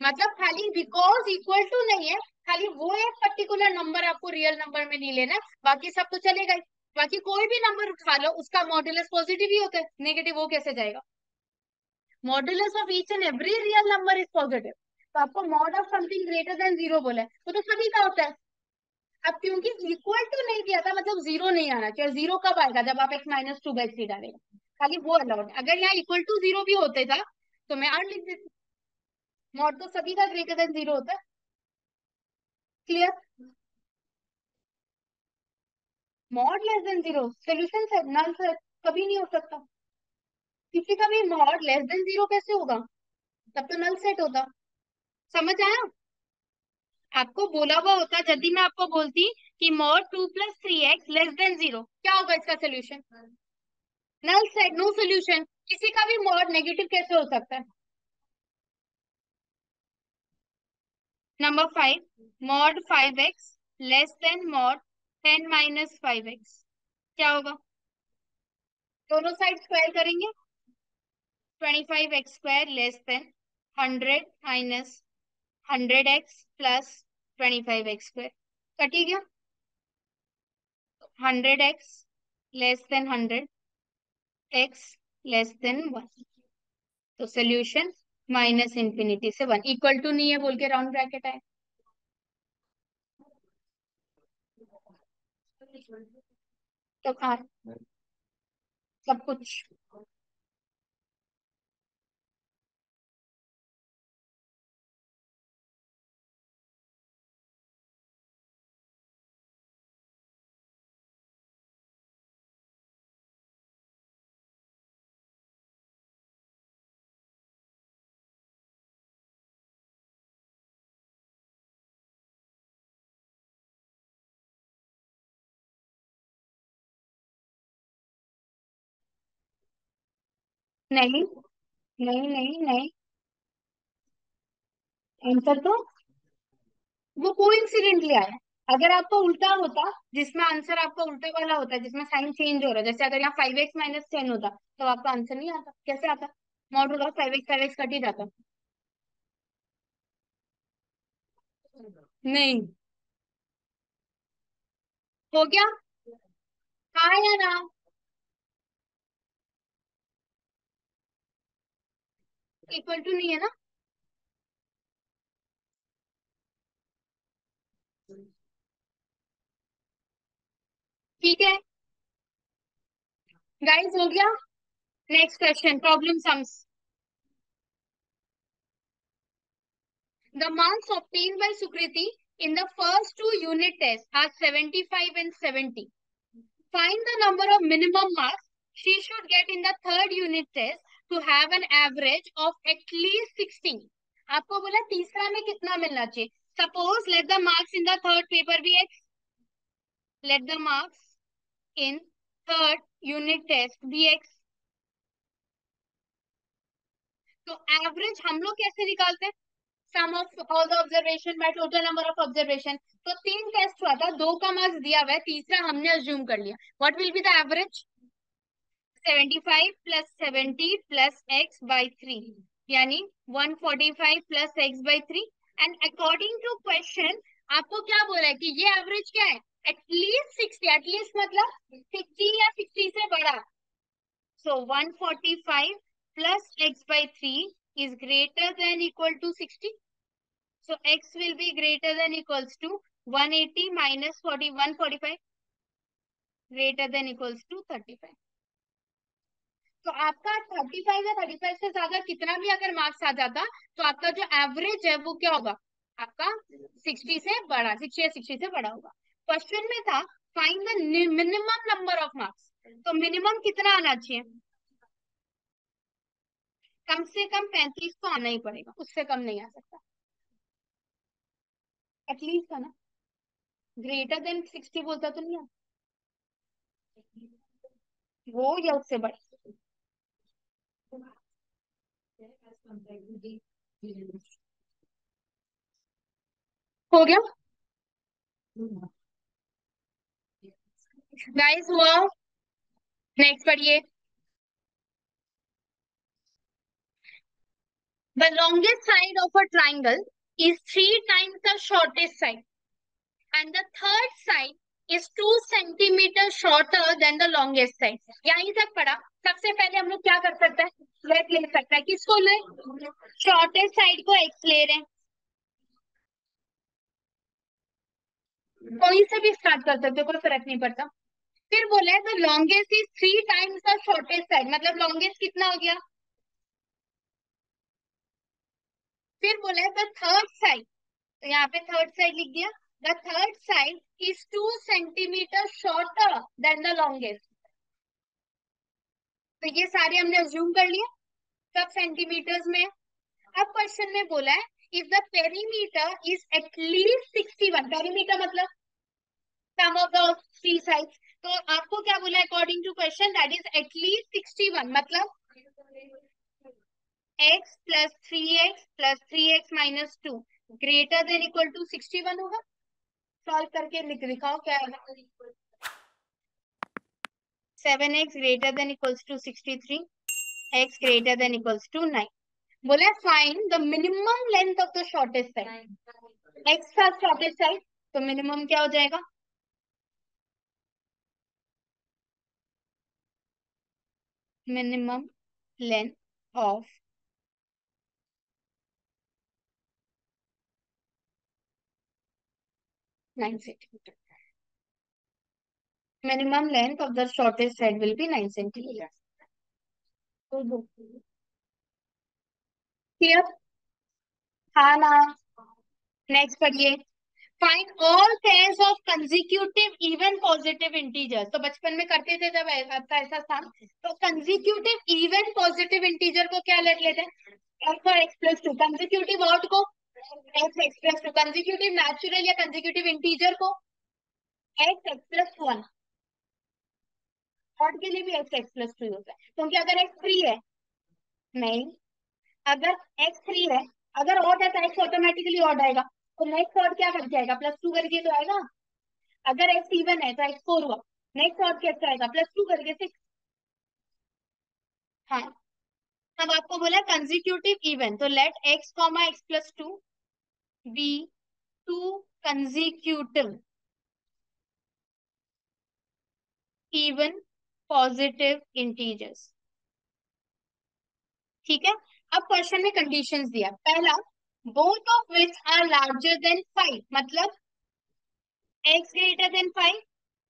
मतलब खाली बिकॉज़ इक्वल टू नहीं है, खाली वो एक पर्टिकुलर नंबर आपको रियल नंबर में नहीं लेना बाकी सब तो चलेगा ही। बाकी कोई भी नंबर उठा लो, उसका मॉड्यूलस पॉजिटिव ही होता है नेगेटिव वो कैसे जाएगा? Modulus of each and every real number is positive तो आपको mod of something greater than zero बोला है। तो, तो सभी का होता है। अब क्योंकि इक्वल टू नहीं दिया था मतलब ज़ीरो नहीं आना चाहिए। ज़ीरो कब आएगा? जब आप x minus two by three डालेगा। खाली वो अलाउड अगर यहाँ इक्वल टू ज़ीरो भी होते था तो मैं आठ लिख देती। मॉड तो सभी का ग्रेटर देन ज़ीरो होता है। Clear mod less than zero solution से नल से कभी नहीं हो सकता। किसी का भी मॉड लेस देन ज़ीरो कैसे होगा? तब तो नल सेट होता। समझ आया? आपको बोला हुआ होता यदि मैं आपको बोलती कि mod two plus three x less than zero क्या होगा इसका solution null set no solution किसी का भी मॉड नेगेटिव कैसे हो सकता है? Number five mod five x less than mod ten minus five x क्या होगा? दोनों साइड स्क्वायर करेंगे? Twenty five x square less than hundred minus hundred x plus twenty five x square कटी गया. Hundred x less than hundred x less than one तो solution minus infinity से one equal to नहीं है, बोल के round bracket आए तो सब कुछ. नहीं नहीं नहीं नहीं। आंसर तो? वो कोइंसिडेंटली आया। अगर आपका उल्टा होता, जिसमें आंसर आपका उल्टा वाला होता है जिसमें साइन चेंज हो रहा है जैसे अगर यहाँ फाइव एक्स माइनस टेन होता तो आपका आंसर नहीं आता। कैसे आता? Model of five x five x cut ही जाता। नहीं। हो गया? हाँ या ना? इक्वल टू नहीं है ना? ठीक है। गाइस हो गया? Next question problem sums the marks obtained by Sukriti in the first two unit test are 75 and 70 find the number of minimum marks she should get in the third unit test have an average of at least 60. आपको बोला तीसरा में कितना मिलना चाहिए? Suppose let the marks in the third paper x let the marks in third unit test be x तो average हम लोग कैसे निकालते हैं? Sum of all the observation by total number of observation तो तीन टेस्ट हुआ था, दो का मार्क्स दिया हुआ है, तीसरा हमने अज्यूम कर लिया. What will be the average 75 plus 70 plus x by 3 यानी 145 plus x by 3 and according to question आपको क्या बोला है कि ये एवरेज क्या है एटलीस्ट 60 एटलीस्ट मतलब 60 या 60 से बड़ा सो so, 145 plus x by 3 is greater than equal to 60. So x will be greater than equals to 180 minus 40, 145 greater than equals to 35. तो आपका 35 या 35 से ज़्यादा कितना भी अगर मार्क्स आ जाता तो आपका जो एवरेज है वो क्या होगा? आपका 60 से बड़ा 60 या 60 से बड़ा होगा। क्वेश्चन में था find the minimum number of marks तो मिनिमम कितना आना चाहिए? कम से कम पैंतीस तो आना ही पड़ेगा, उससे कम नहीं आ सकता। एटलीस्ट है ना? ग्रेटर देन सिक्सटी बोलता तो नहीं आता वो या उससे बड़ा? हो गया गाइस हुआ नेक्स्ट पढ़िए The longest side of a triangle is three times the shortest side. And the third side is two centimeter shorter than the longest side. यहीं तक पढ़ा। सबसे पहले हम लोग क्या कर सकते हैं? लेट ले सकते हैं। किसको ले? शॉर्टेस्ट साइड को एक्स ले रहे हैं। कोई से भी स्टार्ट कर सकते हो, कोई फ़र्क नहीं पड़ता। फिर बोले the longest is three times the shortest side मतलब लॉन्गेस्ट कितना हो गया? फिर बोला द थर्ड साइड तो यहाँ पे थर्ड साइड लिख दिया। The third side is two centimetre shorter than the longest तो ये सारे हमने अज्यूम कर लिया सब सेंटीमीटर्स में? अब क्वेश्चन में बोला है if the perimeter is at least sixty one perimeter मतलब? Sum of the three sides तो आपको क्या बोला according to question that is at least sixty one मतलब? X plus three x plus three x minus two greater than equal to sixty one होगा? Solve करके लिख, दिखाओ क्या है? Seven x greater than equals to sixty three x greater than equals to nine बोले find the minimum length of the shortest side x का shortest side तो minimum क्या हो जाएगा? Minimum length of nine centimeter. Minimum length of the shortest side will be nine centimeter. Clear? हाँ ना next पढ़िए find all pairs of consecutive even positive integer तो बचपन में करते थे जब आपका ऐसा था तो कंजिक्यूटिव इवन पॉजिटिव इंटीजर को क्या लेते हैं x plus two consecutive word को x x plus two consecutive natural या कंजिक्यूटिव इंटीजर को एक्स प्लस वन के लिए भी एक्स टू है। क्योंकि अगर एक्स थ्री है, नहीं। अगर एक्स थ्री है, अगर है तो एक्स ऑटोमेटिकली आएगा। तो नेक्स्ट क्या करके प्लस टू करके तो आएगा। अगर एक्स इवन है तो एक्स फोर हुआ। नेक्स्ट ऑड कैसे आएगा? प्लस टू करके सिक्स हाँ। अब आपको बोला कंजिक्यूटिव इवन तो let x comma x plus two be two consecutive even positive integers ठीक है? अब क्वेश्चन में कंडीशंस दिया। पहला both of which are larger than five मतलब x greater than five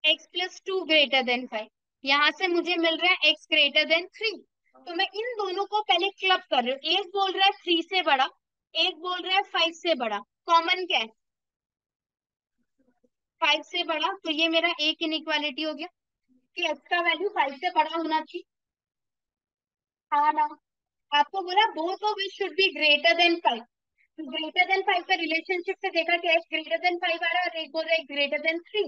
x plus two greater than five यहाँ से मुझे मिल रहा है एक्स ग्रेटर देन थ्री तो मैं इन दोनों को पहले क्लब कर रही हूँ। एक बोल रहा है थ्री से बड़ा एक बोल रहा है फाइव से बड़ा। कॉमन क्या है? फाइव से बड़ा तो ये मेरा एक इनइक्वालिटी हो गया। कि एक्स का वैल्यू फाइव से बड़ा होना चाहिए। हाँ ना। आपको बोला both of it should be greater than five greater than five का रिलेशनशिप से देखा कि एक्स ग्रेटर देन फाइव आ रहा है और एक बोल रहा है ग्रेटर देन थ्री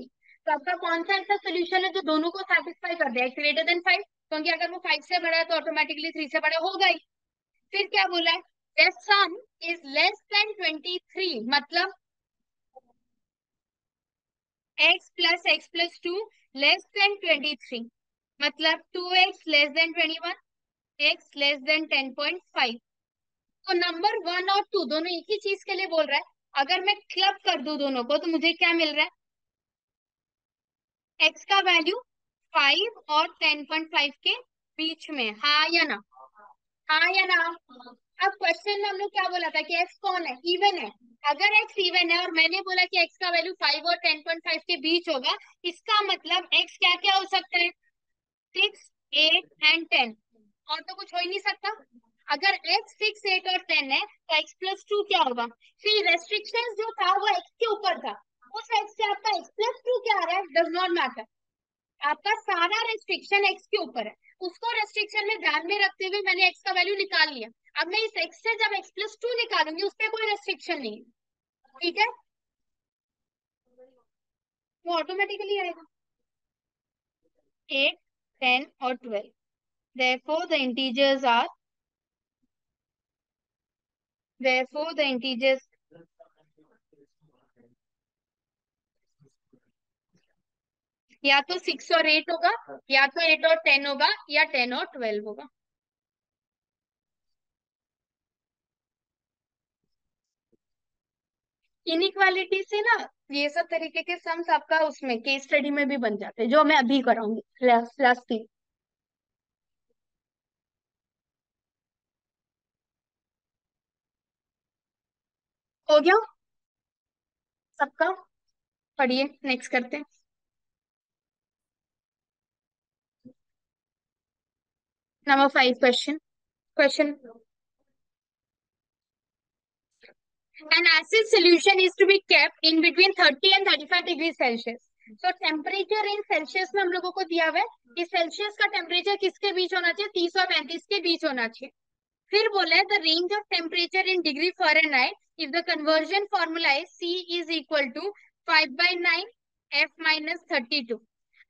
तो आपका कौन सा ऐसा सोल्यूशन है जो दोनों को सेटिस्फाई कर दे? एक्स ग्रेटर देन फाइव क्योंकि अगर वो फाइव से बड़ा है तो ऑटोमेटिकली थ्री से बड़ा होगा ही। फिर क्या बोला? है sum is less than twenty three मतलब x plus x plus two less than twenty three मतलब two x less than twenty one x less than ten point five तो नंबर वन और टू दोनों एक ही चीज़ के लिए बोल रहा है। अगर मैं क्लब कर दू दोनों को तो मुझे क्या मिल रहा है? एक्स का वैल्यू फाइव और टेन पॉइंट फाइव के बीच में हाँ या ना? हाँ या ना? अब क्वेश्चन में हम लोग क्या बोला था कि एक्स कौन है? इवन है। अगर एक्स इवन है और मैंने बोला कि एक्स का वैल्यू फाइव और टेन पॉइंट फाइव के बीच होगा, इसका मतलब एक्स क्या क्या हो सकता है? सिक्स एट एंड टेन और तो कुछ हो ही नहीं सकता। अगर x सिक्स एट और टेन है तो x प्लस टू क्या होगा? फिर रेस्ट्रिक्शन जो था, वो एक्स के ऊपर था। उस एक्स से आपका एक्स प्लस टू क्या आ रहा है? डज नॉट मैटर आपका सारा रेस्ट्रिक्शन एक्स के ऊपर है। उसको रेस्ट्रिक्शन में ध्यान में रखते हुए मैंने एक्स का वैल्यू निकाल लिया। अब मैं इस x से जब x प्लस टू निकालूँगी उस पर कोई रेस्ट्रिक्शन नहीं। ठीक है? वो ऑटोमेटिकली आएगा। एट टेन और twelve Therefore, the integers are therefore the integers या तो सिक्स और एट होगा या तो एट और टेन होगा या टेन और ट्वेल्व होगा। इनइक्वालिटी से ना, ये सब तरीके के सम्स आपका उसमें केस स्टडी में भी बन जाते हैं, जो मैं अभी कराऊँगी क्लास थ्री हो गया? सबका? पढ़िए नेक्स्ट करते हैं. Number five question question An acid solution is to be kept in between 30 and 35 degrees Celsius. So, temperature in Celsius में हम लोगों को दिया हुआ है कि सेल्सियस का टेम्परेचर किसके बीच होना चाहिए? तीस और पैंतीस के बीच होना चाहिए। फिर बोला the range of temperature in degree Fahrenheit if the conversion formula is C is equal to 5 by 9 F minus 32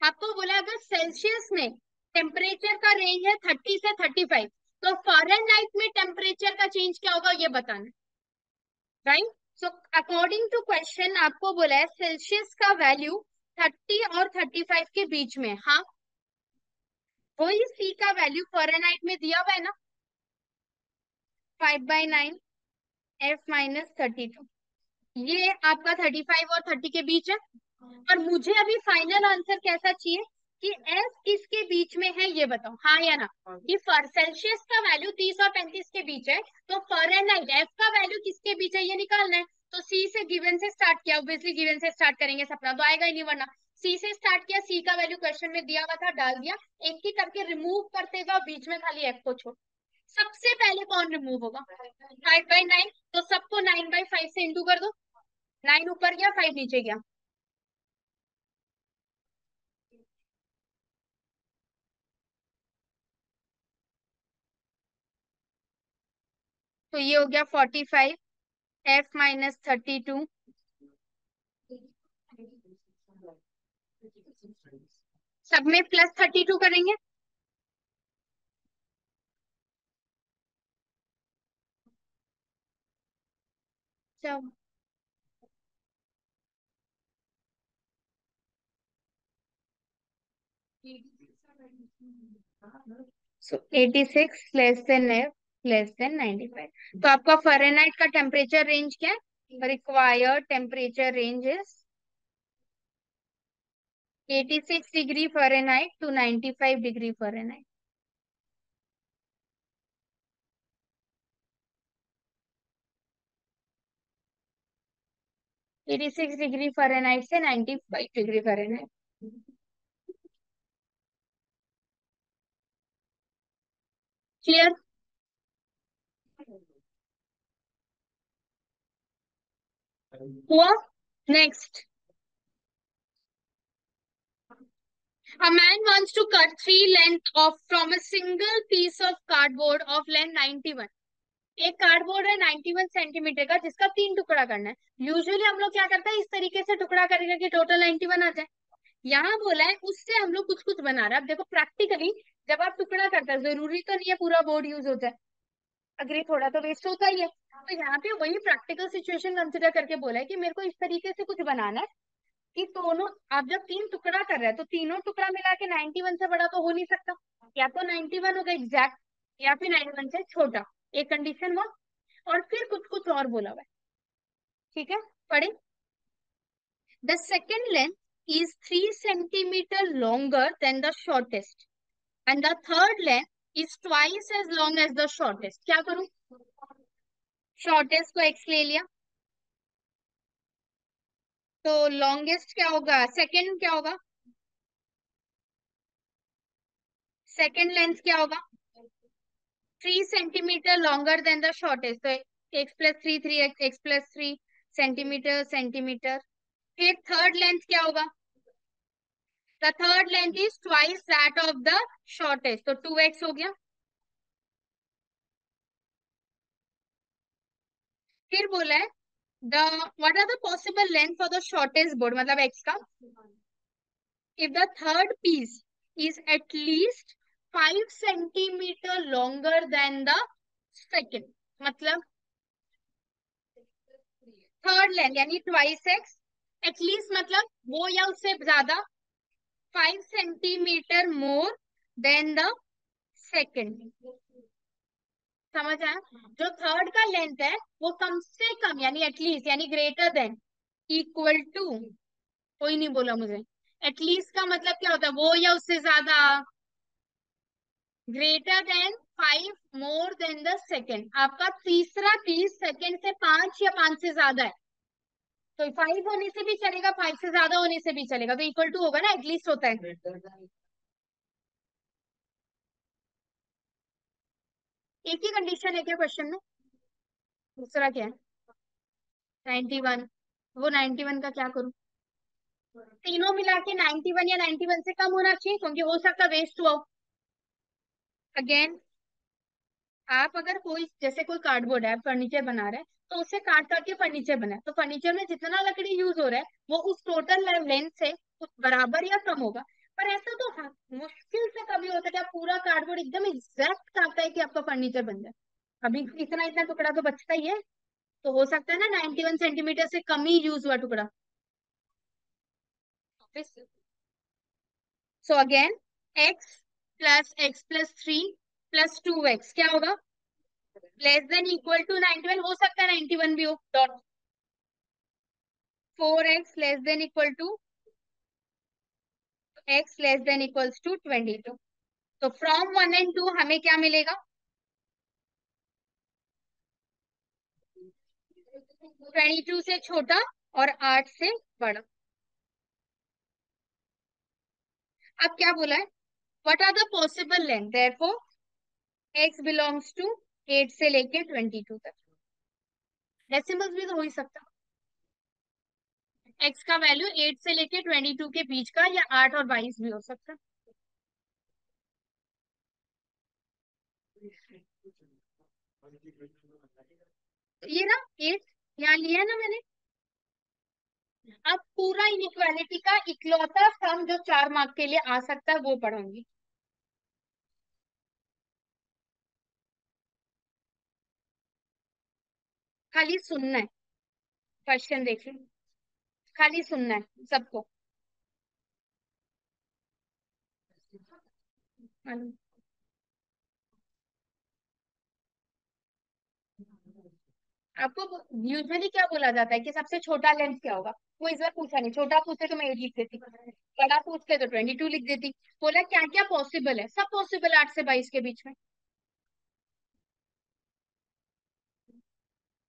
आपको बोला अगर सेल्सियस में टेम्परेचर का रेंज है 30 से 35 तो फॉरेनहाइट में टेम्परेचर का चेंज क्या होगा? ये बताना। Right so according to question आपको बोला है सेल्सियस का वैल्यू 30 और 35 के बीच में हाँ। वही सी का वैल्यू फॉरेनहाइट में दिया हुआ है ना? Five by nine F minus thirty two ये आपका थर्टी फाइव और थर्टी के बीच है। और मुझे अभी फाइनल आंसर कैसा चाहिए? कि एफ़ किसके बीच में है ये बताओ हाँ या ना? कि फर सेल्सियस का वैल्यू तीस और पैंतीस के बीच है तो फॉरेनहाइट एफ़ का वैल्यू किसके बीच है ये निकालना है? तो सी से गिवन से स्टार्ट किया ऑब्वियसली गिवन से स्टार्ट करेंगे सपना तो आएगा ही नहीं वरना। सी से स्टार्ट किया सी का वैल्यू क्वेश्चन में दिया हुआ था, डाल दिया, एक ही करके रिमूव करते हुए बीच में खाली एफ़ को छोड़। सबसे पहले कौन रिमूव होगा? फाइव बाई नाइन तो सबको नाइन बाई फाइव से इंटू कर दो। नाइन ऊपर गया फाइव नीचे गया। तो ये हो गया forty five F minus thirty two सब में प्लस थर्टी टू करेंगे? सब eighty six less than f less than ninety five. तो आपका फ़ारेनहाइट का टेम्परेचर रेंज क्या है? Required temperature range is 86 degree Fahrenheit to 95 degree Fahrenheit eighty six degree Fahrenheit से 95 डिग्री फ़ारेनहाइट क्लियर हुआ next A man wants to cut three length of, from a single piece of cardboard of length 91. एक cardboard है 91 centimetre का, जिसका तीन टुकड़ा करना है। यूजुअली हम लोग क्या करते हैं, इस तरीके से टुकड़ा करेगा कि टोटल 91 आ जाए। यहाँ बोला है, उससे हम लोग कुछ कुछ बना रहे हैं। अब देखो प्रैक्टिकली जब आप टुकड़ा करते हैं, ज़रूरी तो नहीं है पूरा बोर्ड यूज़ हो। अग्री थोड़ा तो वेस्ट होता ही है। तो यहाँ पे वही प्रैक्टिकल सिचुएशन कंसिडर करके बोला है कि मेरे को इस तरीके से कुछ बनाना है कि दोनों, आप जब तीन टुकड़ा कर रहे हैं तो तीनों टुकड़ा मिला के 91 से बड़ा तो हो नहीं सकता। या तो 91 होगा एग्जैक्ट या फिर 91 से छोटा। एक कंडीशन हुआ। और फिर कुछ कुछ और बोला हुआ ठीक है? पढ़े? The second length is 3 centimeter longer than the shortest and the third length is twice as long as the shortest. क्या करूँ? Shortest को x ले लिया। तो लॉन्गेस्ट क्या होगा? सेकेंड क्या होगा? सेकेंड लेंथ क्या होगा? Three centimetre longer than the shortest तो x plus three three x x plus three centimetre centimetre फिर थर्ड लेंथ क्या होगा? Third length is twice that of the shortest तो टू एक्स हो गया फिर बोला है the what are the possible length for the shortest board मतलब x का if the third piece is at least 5 centimeter longer than the second मतलब third length यानी ट्वाइस एक्स एटलीस्ट मतलब वो या उससे ज़्यादा five centimetre more than the second समझ आया? जो थर्ड का लेंथ है, वो कम से कम, यानी एटलीस्ट यानी ग्रेटर देन इक्वल टू कोई नहीं बोला मुझे। एटलीस्ट का मतलब क्या होता है? वो या उससे ज़्यादा। Greater than five more than the second आपका तीसरा पीस सेकेंड से पाँच या पाँच से ज़्यादा है। तो फाइव होने से भी चलेगा फाइव से ज़्यादा होने से भी चलेगा तो इक्वल टू होगा ना एटलीस्ट होता है। एक ही कंडीशन है क्या क्वेश्चन में? दूसरा क्या है? नाइन्टी वन वो नाइन्टी वन का क्या करूँ? तीनों मिला के नाइन्टी वन या नाइन्टी वन से कम होना चाहिए, क्योंकि हो सकता वेस्ट हुआ अगेन आप अगर कोई जैसे कोई कार्डबोर्ड है फर्नीचर बना रहे हैं तो उसे काट काट के फर्नीचर बना तो फर्नीचर में जितना लकड़ी यूज़ हो रहा है वो उस टोटल लेंथ से बराबर या कम होगा। पर ऐसा तो हाँ, मुश्किल से कभी होता है कि आप पूरा कार्डबोर्ड एकदम एग्जैक्ट काटता है कि आपका फर्नीचर बन जाए। अभी इतना इतना टुकड़ा तो बचता ही है। तो हो सकता है ना नाइनटी वन सेंटीमीटर से कम ही यूज़ हुआ टुकड़ा। So again x plus x plus three plus two x क्या होगा? Less than equal to ninety one हो सकता है नाइनटी वन भी हो dot four x less than equal to x less than equals to twenty two तो from one and two हमें क्या मिलेगा? ट्वेंटी टू से छोटा और आठ से बड़ा। अब क्या बोला है? What are the possible length therefore x belongs to eight से लेके ट्वेंटी टू तक। डेसिमल्स भी तो हो ही सकता। एक्स का वैल्यू एट से लेके ट्वेंटी टू के बीच का या आठ और बाईस भी हो सकता। ये ना एट यहाँ लिया ना मैंने। अब पूरा इनइक्वालिटी का इकलौता सम जो चार मार्क के लिए आ सकता है, वो पढ़ूँगी। खाली सुनना है। क्वेश्चन देख खाली सुनना है सबको। आपको यूजुअली क्या बोला जाता है कि सबसे छोटा लेंथ क्या होगा? वो इस बार पूछा नहीं। छोटा पूछते तो मैं एट लिख देती। बड़ा पूछते तो ट्वेंटी टू लिख देती। बोला क्या क्या पॉसिबल है? सब पॉसिबल आठ से बाईस के बीच में।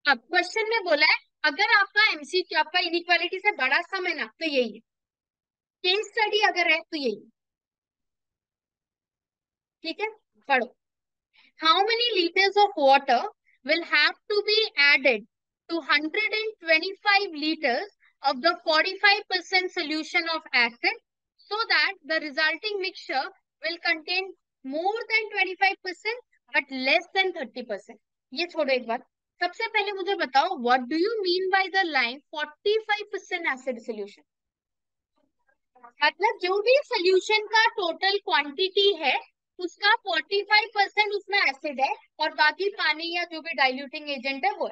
अब क्वेश्चन में बोला है, अगर आपका एमसी आपका इनक्वालिटी से बड़ा सम है ना तो यही है। केस स्टडी अगर है तो यही ठीक है? पढ़ो। How many litres of water will have to be added to 125 litres of the 45 percent solution of acid so that the resulting mixture will contain more than 25 percent but less than 30 percent ये छोड़ो एक बार। सबसे पहले मुझे बताओ what do you mean by the line 45% acid solution मतलब जो भी सॉल्यूशन का टोटल क्वांटिटी है, उसका 45 परसेंट उसमें एसिड है और बाकी पानी या जो भी डाइल्यूटिंग एजेंट है वो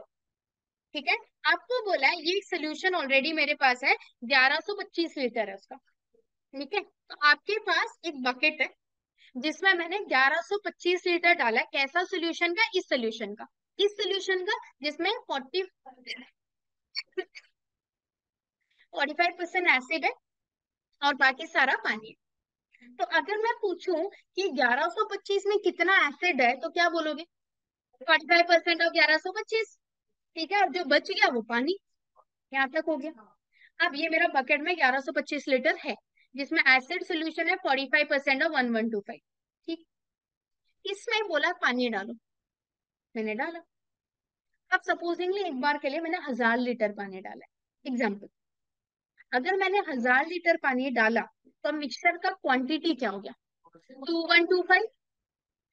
ठीक है? आपको बोला है, ये सोल्यूशन ऑलरेडी मेरे पास है 1125 लीटर है उसका। ठीक है? तो आपके पास एक बकेट है, जिसमें मैंने 1125 लीटर डाला कैसा सोल्यूशन का? इस सोल्यूशन का। इस सोल्यूशन का जिसमें 40 45 परसेंट एसिड है और बाकी सारा पानी है। तो अगर मैं पूछूँ कि 1125 में कितना एसिड है तो क्या बोलोगे? 45 परसेंट ऑफ़ 1125 ठीक है? और जो बच गया वो पानी। यहाँ तक हो गया। अब ये मेरा बकेट में 1125 लीटर है, जिसमें एसिड सोल्यूशन है 45 परसेंट ऑफ़ 1125 ठीक? इसमें बोला पानी डालो। मैंने डाला। अब सपोजिंगली एक बार के लिए मैंने हज़ार लीटर पानी डाला एग्ज़ाम्पल अगर मैंने हज़ार लीटर पानी डाला तो मिक्सर का क्वांटिटी क्या हो गया? टू वन टू फाइव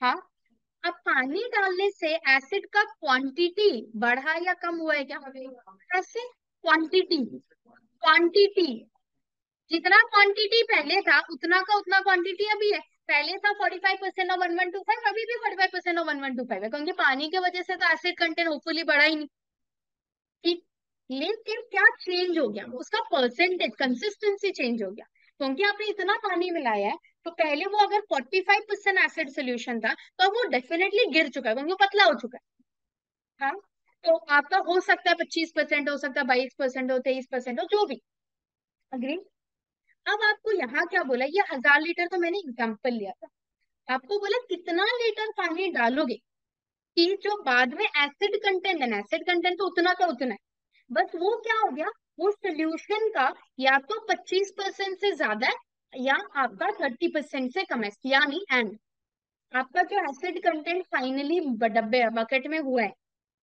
हाँ अब पानी डालने से एसिड का क्वांटिटी बढ़ा या कम हुआ है क्या? ऐसे क्वांटिटी क्वांटिटी जितना क्वांटिटी पहले था, उतना का उतना क्वांटिटी अभी है। पहले था 45 परसेंट टू फाइव अभी भी 45 परसेंट टू फाइव है, क्योंकि पानी की वजह से तो एसिड कंटेंट होपफुली बढ़ा ही नहीं। ठीक? लेकिन क्या चेंज हो गया? उसका परसेंटेज कंसिस्टेंसी चेंज हो गया। क्योंकि आपने इतना पानी मिलाया है तो पहले वो अगर 45 परसेंट एसिड सोल्यूशन था तो वो डेफिनेटली गिर चुका है, क्योंकि पतला हो चुका है। हाँ? तो आपका हो सकता है पच्चीस परसेंट हो सकता है बाईस परसेंट हो, तेईस परसेंट हो, जो भी। अग्री अब आपको यहाँ क्या बोला? ये हज़ार लीटर तो मैंने एग्ज़ाम्पल लिया था। आपको बोला, कितना लीटर पानी डालोगे? कि जो बाद में एसिड कंटेंट है एसिड कंटेंट तो उतना का उतना है। बस वो क्या हो गया? वो सोल्यूशन का या तो 25 परसेंट से ज़्यादा या आपका 30 परसेंट से कम है, यानी एंड आपका जो एसिड कंटेंट फाइनली डब्बे बकेट में हुआ है,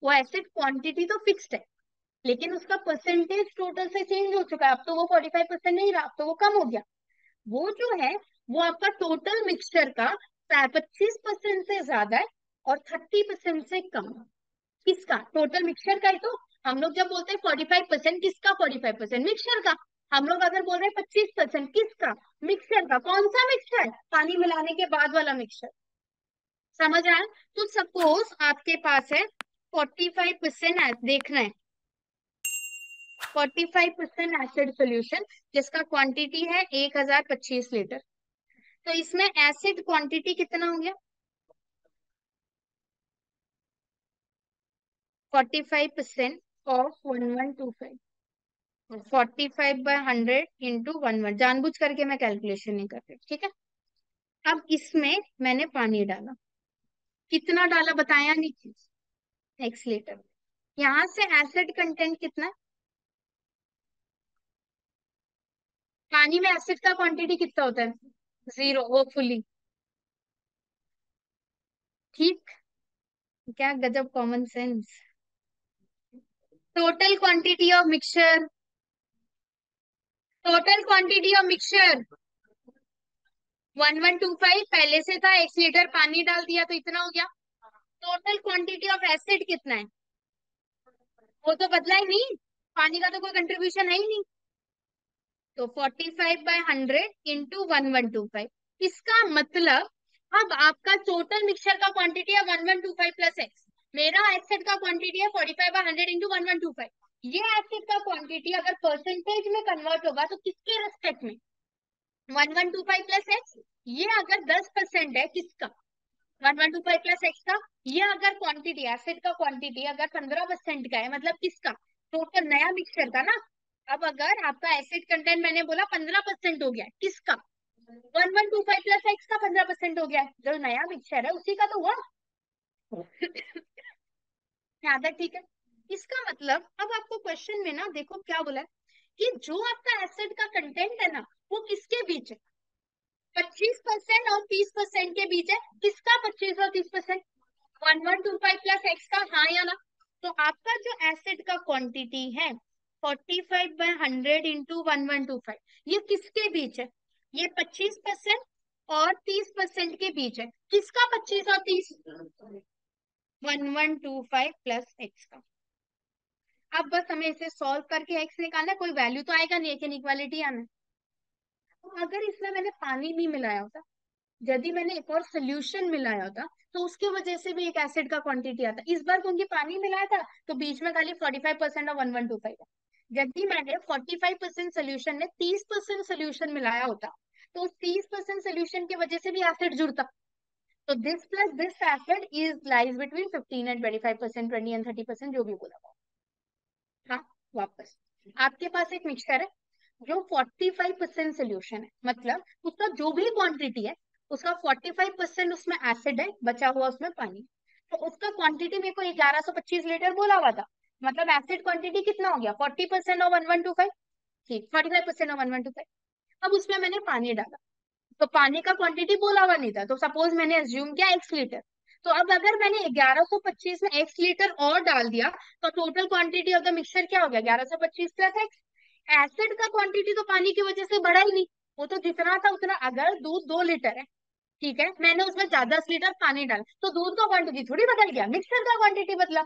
वो एसिड क्वांटिटी तो फिक्स्ड है। लेकिन उसका परसेंटेज टोटल से चेंज हो चुका है। अब तो वो 45 परसेंट नहीं रहा, अब तो वो कम हो गया। वो जो है, वो आपका टोटल मिक्सचर का पच्चीस परसेंट से ज़्यादा है और थर्टी परसेंट से कम किसका? टोटल मिक्सचर का ही तो हम लोग जब बोलते हैं फोर्टी फाइव परसेंट किसका फोर्टी फाइव परसेंट मिक्सचर का। हम लोग अगर बोल रहे हैं पच्चीस परसेंट किसका? मिक्सचर का। कौन सा मिक्सचर पानी मिलाने के बाद वाला मिक्सचर समझ आया तो सपोज़ आपके पास है फोर्टी फाइव परसेंट देखना है। Forty five percent acid solution जिसका क्वांटिटी है एक हज़ार पच्चीस लीटर। तो इसमें एसिड क्वांटिटी कितना हो गया? Forty five percent of one one two five forty five by hundred into one one जानबूझ करके मैं कैलकुलेशन नहीं कर रही ठीक है? अब इसमें मैंने पानी डाला। कितना डाला बताया नहीं। X litre. यहाँ से एसिड कंटेंट कितना? है पानी में एसिड का क्वांटिटी कितना होता है? ज़ीरो होपफुली ठीक? क्या गजब common sense total quantity of mixture. Total quantity of mixture. 1125 पहले से था, एक लीटर पानी डाल दिया तो इतना हो गया। टोटल क्वांटिटी ऑफ़ एसिड कितना है? वो तो बदला ही नहीं। पानी का तो कोई कंट्रीब्यूशन है ही नहीं। तो 45 five by hundred into one one two five इसका मतलब अब आपका टोटल मिक्सचर का क्वांटिटी है one one two five plus x मेरा एसिड का क्वांटिटी है forty five by hundred into one one two five ये एसिड का क्वांटिटी अगर परसेंटेज में कन्वर्ट होगा तो किसके रेस्पेक्ट में? One one two five plus x ये अगर दस परसेंट है किसका? One one two five plus x का? ये अगर क्वांटिटी एसिड का क्वांटिटी अगर पंद्रह परसेंट का है मतलब किसका? टोटल नया मिक्सचर का ना? अब अगर आपका एसिड कंटेंट मैंने बोला पंद्रह परसेंट हो गया किसका? One one two five plus x का पंद्रह परसेंट हो गया जो नया मिक्सचर है, उसी का तो हुआ। याद है, ठीक है? इसका मतलब अब आपको क्वेश्चन में ना देखो क्या बोला है, कि जो आपका एसिड का कंटेंट है ना, वो किसके बीच है? पच्चीस परसेंट और तीस परसेंट के बीच है। किसका पच्चीस और तीस percent one one two five plus x का हाँ या ना? तो आपका जो एसिड का क्वांटिटी है forty five by hundred into one one two five ये किसके बीच है? ये पच्चीस परसेंट और तीस परसेंट के बीच है। किसका पच्चीस और तीस? One one two five plus x का। अब बस हमें इसे सॉल्व करके एक्स निकालना कोई वैल्यू तो आएगा नहीं इक्वालिटी आना तो अगर इसमें मैंने पानी नहीं मिलाया होता, यदि मैंने एक और सोल्यूशन मिलाया होता तो उसकी वजह से भी एक एसिड का क्वांटिटी आता। इस बार क्योंकि पानी मिलाया था तो बीच में खाली फोर्टी फाइव परसेंट और वन वन टू फाइव यदि मैंने फोर्टी फाइव परसेंट सोल्यूशन में तीस परसेंट सोल्यूशन मिलाया होता तो उस तीस परसेंट सोल्यूशन की वजह से भी एसिड जुड़ता। तो this plus this acid is lies between fifteen and twenty five percent twenty and thirty percent जो भी बोला हाँ वापस। आपके पास एक मिक्सचर है, जो 45 परसेंट सोल्यूशन है। मतलब उसका जो भी क्वांटिटी है, उसका 45 परसेंट उसमें एसिड है, बचा हुआ उसमें पानी। तो उसका क्वांटिटी मेरे को 1125 लीटर बोला हुआ था। मतलब एसिड क्वांटिटी कितना हो गया? 40 परसेंट और वन वन टू फाइव ठीक फोर्टी फाइव परसेंट और वन वन टू फाइव अब उसमें मैंने पानी डाला। तो पानी का क्वांटिटी बोला हुआ नहीं था। तो सपोज़ मैंने एज्यूम किया एक्स लीटर तो अब अगर मैंने 1125 में एक्स लीटर और डाल दिया तो total quantity of the mixture क्या हो गया? 1125 प्लस एक्स एसिड का क्वांटिटी तो पानी की वजह से बढ़ा ही नहीं। वो तो जितना था उतना। अगर दूध दो लीटर है, ठीक है, मैंने उसमें ज़्यादा लीटर पानी डाला। तो दूध का क्वांटिटी थोड़ी बदल गया मिक्सर का क्वांटिटी बदला।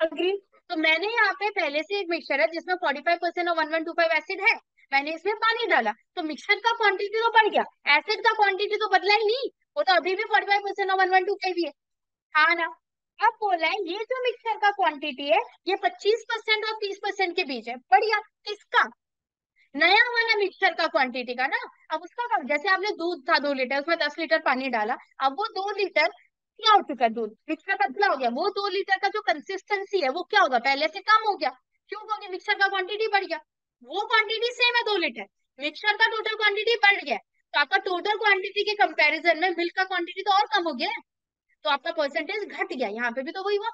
अग्री तो मैंने यहाँ पे पहले से एक मिक्सर है जिसमें फोर्टी फाइव परसेंट और one one two five acid है। मैंने इसमें पानी डाला। तो मिक्सर का क्वांटिटी तो बढ़ गया। एसिड का क्वांटिटी तो बदला ही नहीं। वो तो अभी भी फोर्टी फाइव परसेंट और वन वन टू फाइव ही है। हाँ ना? अब बोला है, ये जो मिक्सर का क्वांटिटी है, ये 25 परसेंट और 30 परसेंट के बीच है। बढ़िया। किसका? नया वाला मिक्सर का क्वांटिटी का ना? अब उसका जैसे आपने दूध था दो लीटर, उसमें दस लीटर पानी डाला। अब वो दो लीटर क्या हो चुका है दूध? मिक्सर पतला हो गया। वो दो लीटर का जो कंसिस्टेंसी है, वो क्या होगा? पहले से कम हो गया। क्यों? क्योंकि मिक्सर का क्वांटिटी बढ़ गया। वो क्वांटिटी सेम है, दो लीटर। मिक्सर का टोटल क्वांटिटी बढ़ गया। तो आपका टोटल क्वांटिटी के कंपैरिजन में मिल्क का क्वांटिटी तो और कम हो गया। तो आपका परसेंटेज घट गया। यहाँ पे भी तो वही हुआ।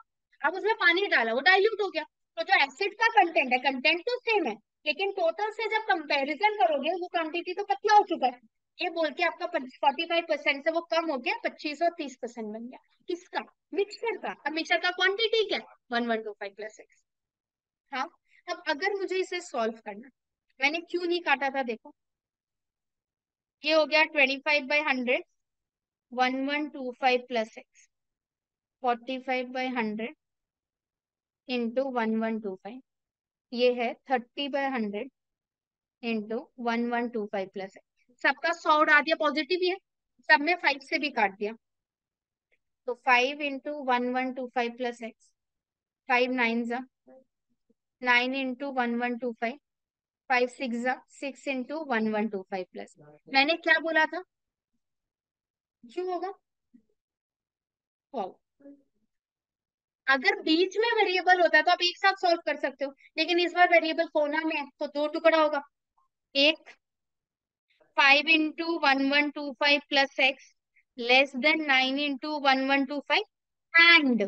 अब उसमें पानी डाला, वो डाइल्यूट हो गया। तो जो एसिड का कंटेंट है कंटेंट तो सेम है। लेकिन टोटल से जब कंपैरिजन करोगे, वो क्वांटिटी तो पतला हो चुका है। ये बोल के आपका फोर्टी फाइव परसेंट से वो कम हो गया, पच्चीस और तीस परसेंट बन गया। किसका? मिक्सर का। अब मिक्सर का क्वांटिटी क्या? One one two five plus x हाँ? अब अगर मुझे इसे सॉल्व करना मैंने क्यों नहीं काटा था देखो। ये हो गया twenty five by hundred one one two five plus x forty five by hundred into one one two five ये है thirty by hundred into one one two five plus x सबका सौ उड़ा दिया पॉजिटिव ही है। सब में फाइव से भी काट दिया। तो five into one one two five plus x five nine जा। Nine into one one two five five six जा। Six into one one two five plus मैंने क्या बोला था? क्यों होगा। अगर बीच में वेरिएबल होता है तो आप एक साथ सॉल्व कर सकते हो, लेकिन इस बार वेरिएबल कोना में है तो दो टुकड़ा होगा। एक five into one one two five plus x less than nine into one one two five and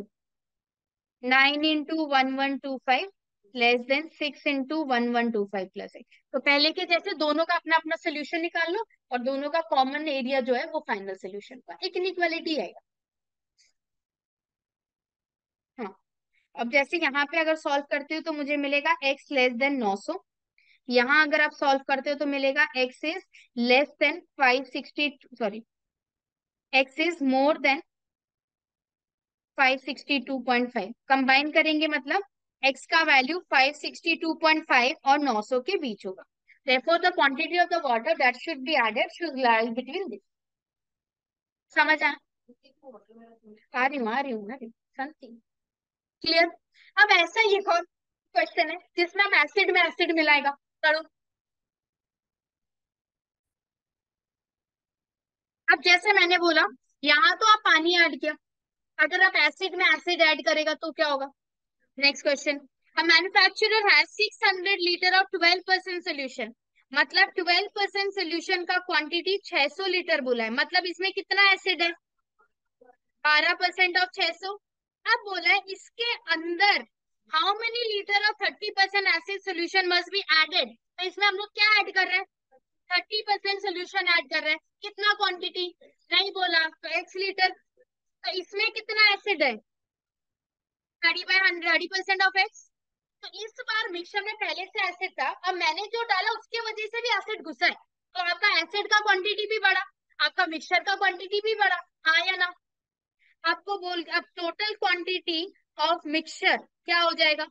nine into one one two five less than six into one one two five plus x तो पहले के जैसे दोनों का अपना अपना solution निकाल लो और दोनों का कॉमन एरिया जो है वो फाइनल सोल्यूशन का एक इनइक्वालिटी आएगा। हाँ अब जैसे यहाँ पे अगर सॉल्व करते हो तो मुझे मिलेगा एक्स लेस देन नौ सौ यहाँ अगर आप सॉल्व करते हो तो मिलेगा x is less than five sixty sorry x is more than five sixty two point five combine करेंगे मतलब x का वैल्यू 562.5 और 900 के बीच होगा. Therefore, the quantity of the water that should be added should lie between this समझ आ रही हूँ आ रही हूँ ना शांति क्लियर अब ऐसा एक और क्वेश्चन है जिसमें हम एसिड में एसिड मिलाएगा. करो? अब जैसे मैंने बोला, यहाँ तो आप पानी ऐड किया। अगर आप एसिड में एसिड ऐड करेगा तो क्या होगा? Next question A manufacturer has 600 litre of 12 percent solution मतलब 12 परसेंट सोल्यूशन का क्वांटिटी 600 लीटर बोला है। मतलब इसमें कितना एसिड है? 12 परसेंट ऑफ़ 600 अब बोला है, इसके अंदर how many litre of 30 percent acid solution must be added तो इसमें हम लोग क्या ऐड कर रहे हैं? थर्टी परसेंट सोल्यूशन ऐड कर रहे हैं। कितना क्वांटिटी नहीं बोला। तो एक्स लीटर तो इसमें कितना एसिड है? Thirty by hundred percent of x तो इस बार मिक्सचर में पहले से एसिड था। अब मैंने जो डाला, उसके वजह से भी एसिड घुसा है। तो आपका एसिड का क्वांटिटी भी बढ़ा। आपका मिक्सचर का क्वांटिटी भी बढ़ा। हाँ या ना? आपको बोल, अब टोटल क्वांटिटी ऑफ़ मिक्सचर क्या हो जाएगा?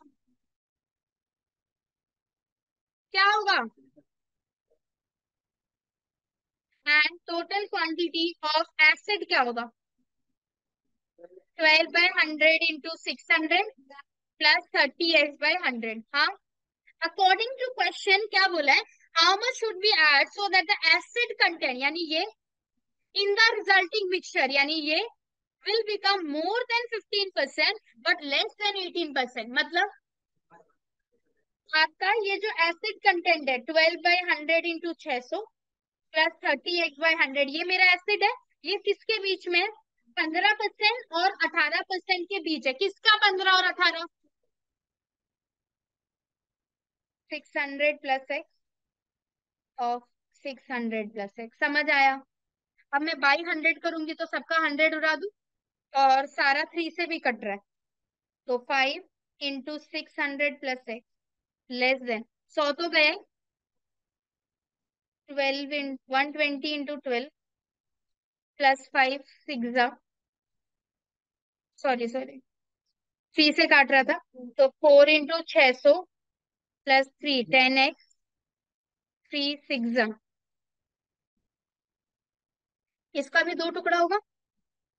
क्या होगा? And total quantity of acid क्या होगा? Twelve by hundred into six hundred plus thirty x by hundred हाँ? अकॉर्डिंग टू क्वेश्चन क्या बोला है? How much should be add so that the acid content यानी ये इन द रिजल्टिंग मिक्सचर यानी ये become more than fifteen percent but less than eighteen percent मतलब आपका ये जो एसिड कंटेंट है ट्वेल्व बाई हंड्रेड इंटू छह सौ plus thirty x by hundred ये मेरा एसिड है। ये किसके बीच में पंद्रह परसेंट और अठारह परसेंट के बीच है। किसका पंद्रह और अठारह? Six hundred plus x of six hundred plus x समझ आया? अब मैं बाई हंड्रेड करूँगी तो सबका हंड्रेड उड़ा दू। और सारा थ्री से भी कट रहा है। तो five into six hundred plus x less than सौ तो गए। Twelve in one twenty into twelve plus five six sorry sorry three से काट रहा था। तो फोर इंटू छ सौ plus three ten x three six इसका भी दो टुकड़ा होगा।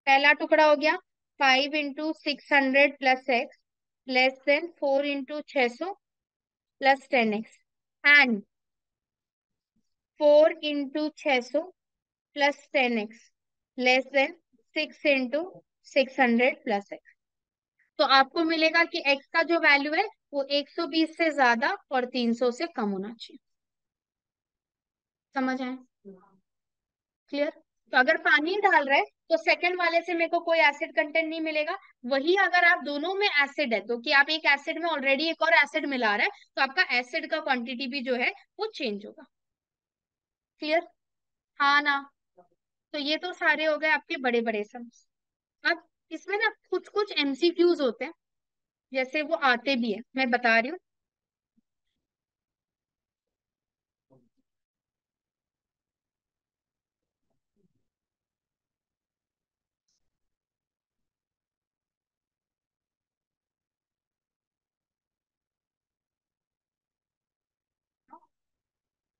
पहला टुकड़ा हो गया five into six hundred plus x less than four into छ सौ plus ten x and four into छ सौ plus ten x less than six into six hundred plus x तो आपको मिलेगा कि एक्स का जो वैल्यू है, वो 120 से ज़्यादा और 300 से कम होना चाहिए। समझ आए क्लियर तो अगर पानी डाल रहे तो सेकंड वाले से मेरे को कोई एसिड कंटेंट नहीं मिलेगा। वही अगर आप दोनों में एसिड है तो कि आप एक एसिड में ऑलरेडी एक और एसिड मिला रहे हैं तो आपका एसिड का क्वांटिटी भी जो है, वो चेंज होगा। क्लियर हाँ ना। तो ये तो सारे हो गए आपके बड़े बड़े सम्स अब इसमें ना कुछ कुछ एमसीक्यूज होते हैं, जैसे वो आते भी है, मैं बता रही हूँ।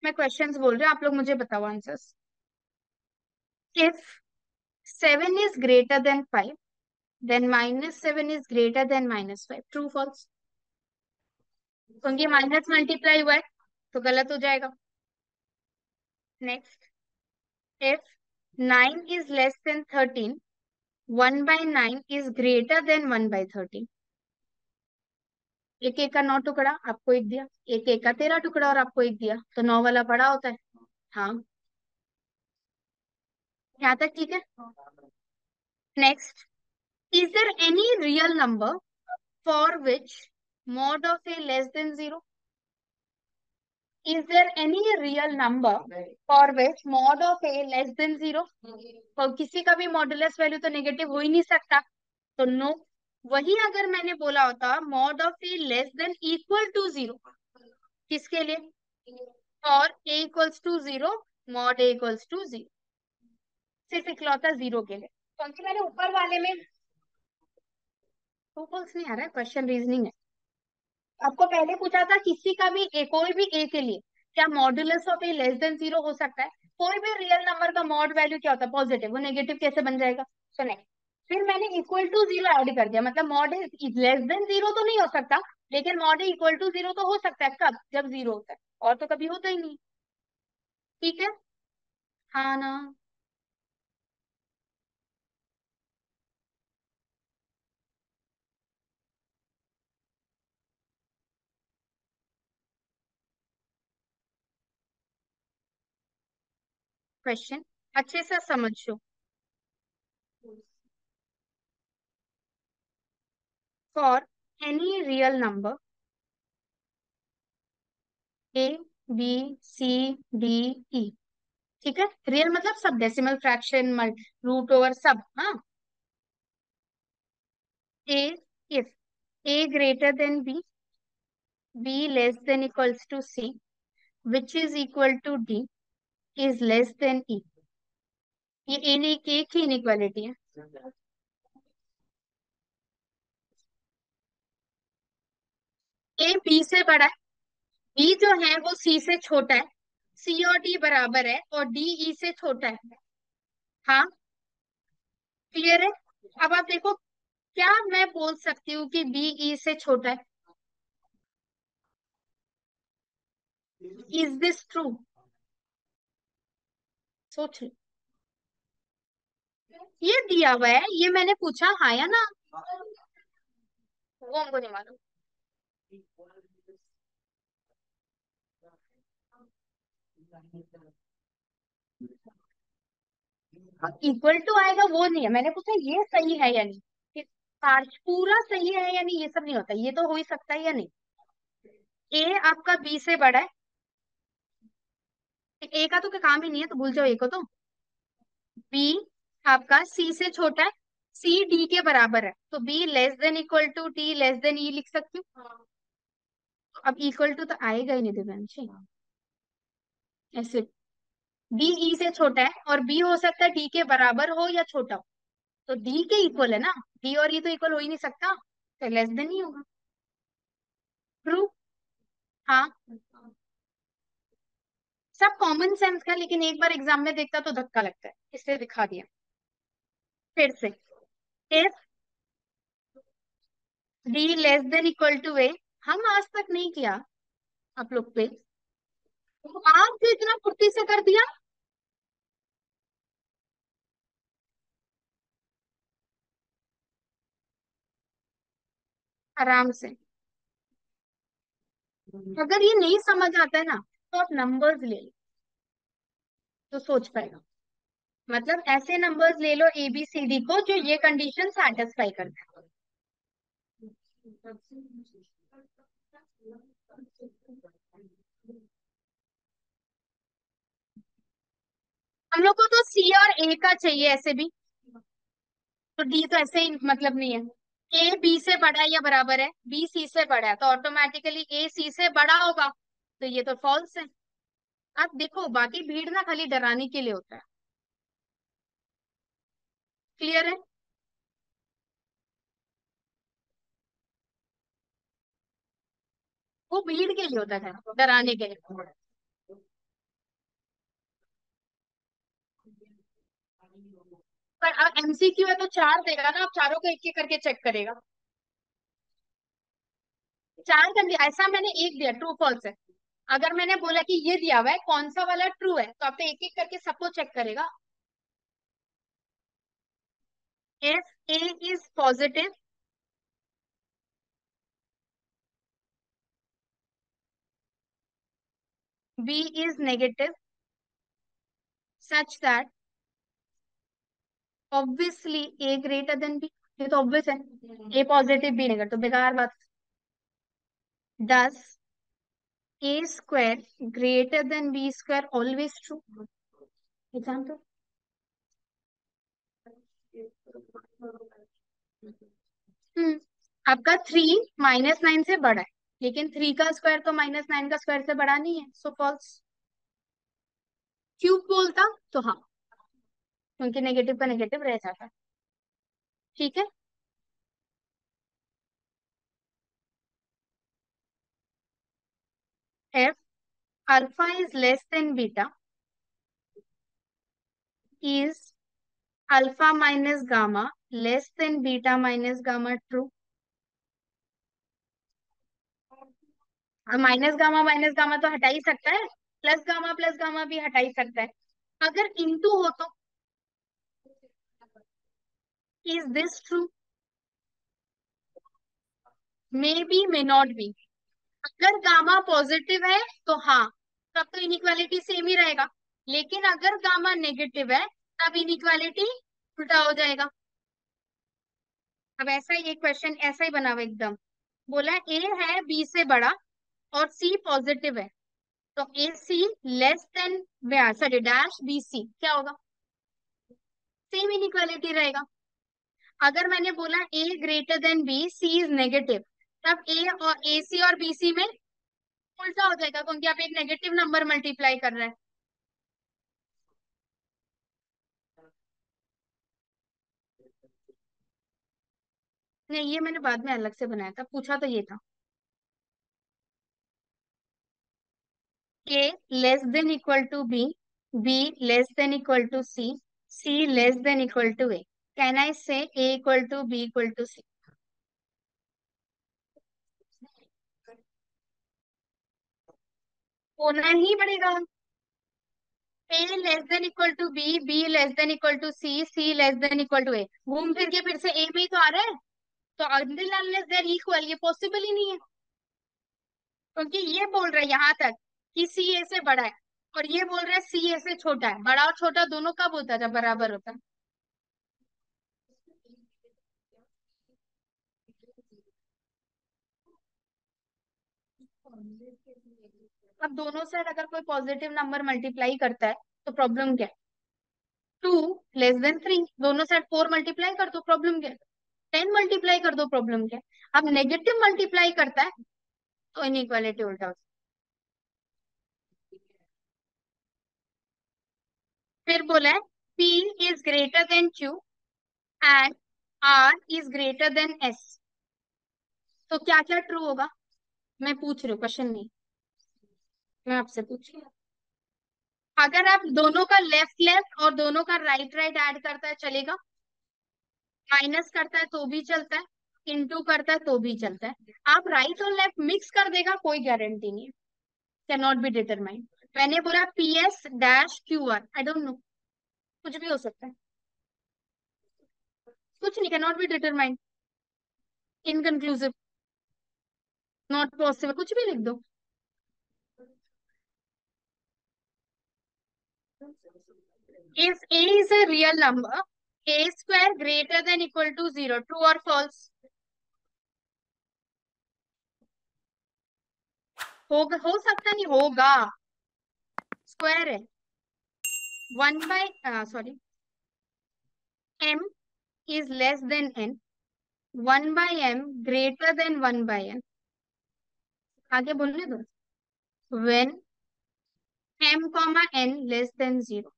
मैं क्वेश्चंस बोल रही हूँ, आप लोग मुझे बताओ answers if seven is greater than five then minus seven is greater than minus five true false क्योंकि माइनस मल्टीप्लाई हुआ है तो गलत हो जाएगा। Next if nine is less than thirteen one by nine is greater than one by thirteen एक एक का नौ टुकड़ा आपको एक दिया, एक एक का तेरह टुकड़ा और आपको एक दिया तो नौ वाला बड़ा होता है। हाँ। यहाँ तक ठीक है? Next is there any real number for which mod of a less than zero? Is there any real number for which mod of a less than तो किसी का भी मॉडुलस वैल्यू तो नेगेटिव हो ही नहीं सकता तो नो वही अगर मैंने बोला होता mod of a less than equal to zero किसके लिए? और a equals to zero mod a equals to zero सिर्फ़ इकलौता ज़ीरो के लिए। क्योंकि मैंने ऊपर वाले में। टू फॉल्स नहीं आ रहा है क्वेश्चन रीजनिंग है। आपको पहले पूछा था किसी का भी, ए, कोई भी ए के लिए, क्या modulus of a less than zero हो सकता है? कोई भी रियल नंबर का मॉड वैल्यू क्या होता है? पॉजिटिव वो नेगेटिव कैसे बन जाएगा? सो नेक्स्ट फिर मैंने इक्वल टू ज़ीरो ऐड कर दिया। मतलब mod is less than zero तो नहीं हो सकता, लेकिन मॉड इक्वल टू ज़ीरो तो हो सकता है कब? जब ज़ीरो होता है। और तो कभी होता ही नहीं। ठीक है? हाँ ना। क्वेश्चन अच्छे से समझो। For any real number a b c d e ठीक है? रियल मतलब सब डेसिमल फ्रैक्शन रूट ओवर सब हाँ? A if a greater than b b less than equals to c which is equal to d is less than e ये a एक ही inequality है। A B से बड़ा है बी जो है वो सी से छोटा है सी और डी बराबर है और डी ई से छोटा है। हाँ? क्लियर है? अब आप देखो, क्या मैं बोल सकती हूँ कि बी ई से छोटा है? इज़ दिस ट्रू सोच ये दिया हुआ है, ये मैंने पूछा हाँ या ना? वो हमको नहीं मालूम इक्वल टू आएगा वो नहीं है। मैंने पूछा, ये सही है या नहीं? पार्श पूरा सही है या नहीं, ये सब नहीं होता। ये तो हो ही सकता है या नहीं? ए आपका बी से बड़ा है। ए का तो क्या काम ही नहीं है तो भूल जाओ ए को तो। बी आपका सी से छोटा है। सी डी के बराबर है। तो b less than equal to d less than e लिख सकती हूँ। अब इक्वल टू तो आएगा ही नहीं दिव्यांशी ऐसे। डी ई से छोटा है और बी हो सकता है डी के बराबर हो या छोटा हो। तो डी के इक्वल है ना? डी और ई तो इक्वल हो ही नहीं सकता। तो लेस देन ही होगा। ट्रू हाँ। सब कॉमन सेंस का लेकिन एक बार एग्ज़ाम में देखता तो धक्का लगता है। इसलिए दिखा दिया। फिर से। If d less than equal to a हम आज तक नहीं किया, आप लोग पे। तो आप जो इतना फुर्ती से कर दिया। आराम से। अगर ये नहीं समझ आता है ना तो आप नंबर्स ले लो। तो सोच पाएगा। मतलब ऐसे नंबर्स ले लो ए बी सी डी को जो ये कंडीशन सेटिस्फाई करता है। हम लोग को तो सी और ए का चाहिए ऐसे भी। तो डी तो ऐसे ही मतलब नहीं है। ए बी से बड़ा या बराबर है। बी सी से बड़ा है। तो ऑटोमेटिकली ए सी से बड़ा होगा। तो ये तो फॉल्स है। आप देखो, बाकी भीड़ ना खाली डराने के लिए होता है। क्लियर है? वो भीड़ के लिए होता था, डराने के लिए पर अब एमसीक्यू है तो चार देगा ना आप चारों को एक एक करके चेक करेगा। चार कर दिया, ऐसा मैंने एक दिया ट्रू फॉल्स है। अगर मैंने बोला कि ये दिया हुआ है कौन सा वाला ट्रू है तो आप एक एक करके सबको चेक करेगा। If a is positive b is negative such that obviously a greater than b ये तो ऑब्वियस है a पॉजिटिव b नेगेटिव तो बेकार बात does a square greater than b square always true example hmm आपका three minus nine से बड़ा है लेकिन थ्री का स्क्वायर तो माइनस नाइन का स्क्वायर से बड़ा नहीं है सो फॉल्स क्यूब बोलता तो हाँ क्योंकि नेगेटिव का नेगेटिव रह जाता। ठीक है? If alpha is less than beta, is alpha minus gamma less than beta minus gamma true minus gamma minus gamma तो हटा ही सकता है, प्लस गामा प्लस गामा भी हटा ही सकता है। अगर इनटू हो तो is this true may be may not be अगर गामा पॉजिटिव है तो हाँ तब तो इनइक्वालिटी सेम ही रहेगा। लेकिन अगर गामा नेगेटिव है, तब इनइक्वालिटी उल्टा हो जाएगा। अब ऐसा ही क्वेश्चन ऐसा ही बना हुआ एकदम। बोला ए है बी से बड़ा और सी पॉजिटिव है। तो a c less than sorry dash b c क्या होगा? सेम इनइक्वालिटी रहेगा। अगर मैंने बोला a greater than b c is negative तब ए और ए सी और बी सी में उल्टा हो जाएगा, क्योंकि आप एक नेगेटिव नंबर मल्टीप्लाई कर रहे हैं। नहीं, ये मैंने बाद में अलग से बनाया था, पूछा तो ये था। A less than equal to b b less than equal to c c less than equal to a. Can i say a equal to b equal to c? होना ही पड़ेगा। A less than equal to b b less than equal to c c less than equal to a घूम फिर के फिर से a में ही तो आ रहा है। तो अनटिल अनलेस देर इक्वल ये पॉसिबल ही नहीं है। क्योंकि ये बोल रहा है यहाँ तक। कि सी ए से बड़ा है। और ये बोल रहा है सी ए से छोटा है। बड़ा और छोटा दोनों कब होता है? जब बराबर होता है। अब दोनों साइड अगर कोई पॉजिटिव नंबर मल्टीप्लाई करता है तो प्रॉब्लम क्या है? टू लेस देन थ्री दोनों साइड फोर मल्टीप्लाई कर दो प्रॉब्लम क्या टेन मल्टीप्लाई कर दो प्रॉब्लम क्या अब नेगेटिव मल्टीप्लाई करता है तो इनइक्वालिटी उल्टा होता है फिर बोला है, P is greater than Q and R is greater than S. तो क्या क्या ट्रू होगा? मैं पूछ रही हूँ क्वेश्चन नहीं। मैं आपसे पूछ रही हूँ। अगर आप दोनों का लेफ़्ट लेफ़्ट और दोनों का राइट राइट ऐड करता है, चलेगा? माइनस करता है तो भी चलता है। इंटू करता है तो भी चलता है। आप राइट और लेफ़्ट मिक्स कर देगा, कोई गारंटी नहीं है। कैन नॉट बी डिटरमाइंड मैंने बोला p s dash q r I don't know कुछ भी हो सकता है। कुछ नहीं can not be determined inconclusive not possible कुछ भी लिख दो। If a is a real number, a square greater than equal to zero. True or false? होगा, हो सकता नहीं, होगा। स्क्वायर है one by sorry m is less than n one by m greater than one by n आगे बोलने दो। When m comma n less than zero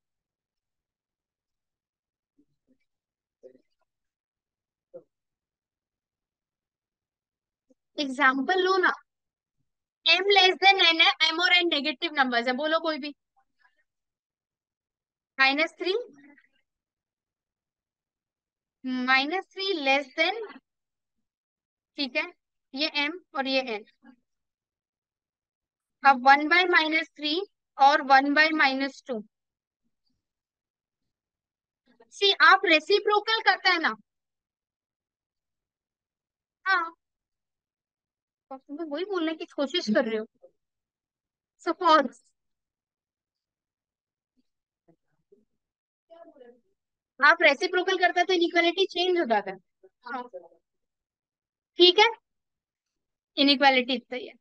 example लो ना। एम लेस देन एन है एम और एन नेगेटिव नंबर है, बोलो कोई भी। Minus three? Minus three less than, ठीक है, ये m और ये n अब वन बाय माइनस थ्री और one by minus two. See आप रेसिप्रोकल करता है ना? हाँ। तो वही बोलने की कोशिश कर रहे हो। सपोज़ आप रेसिप्रोकल करता तो इनइक्वालिटी चेंज हो जाता है। ठीक है? इनइक्वालिटी इतना ही है।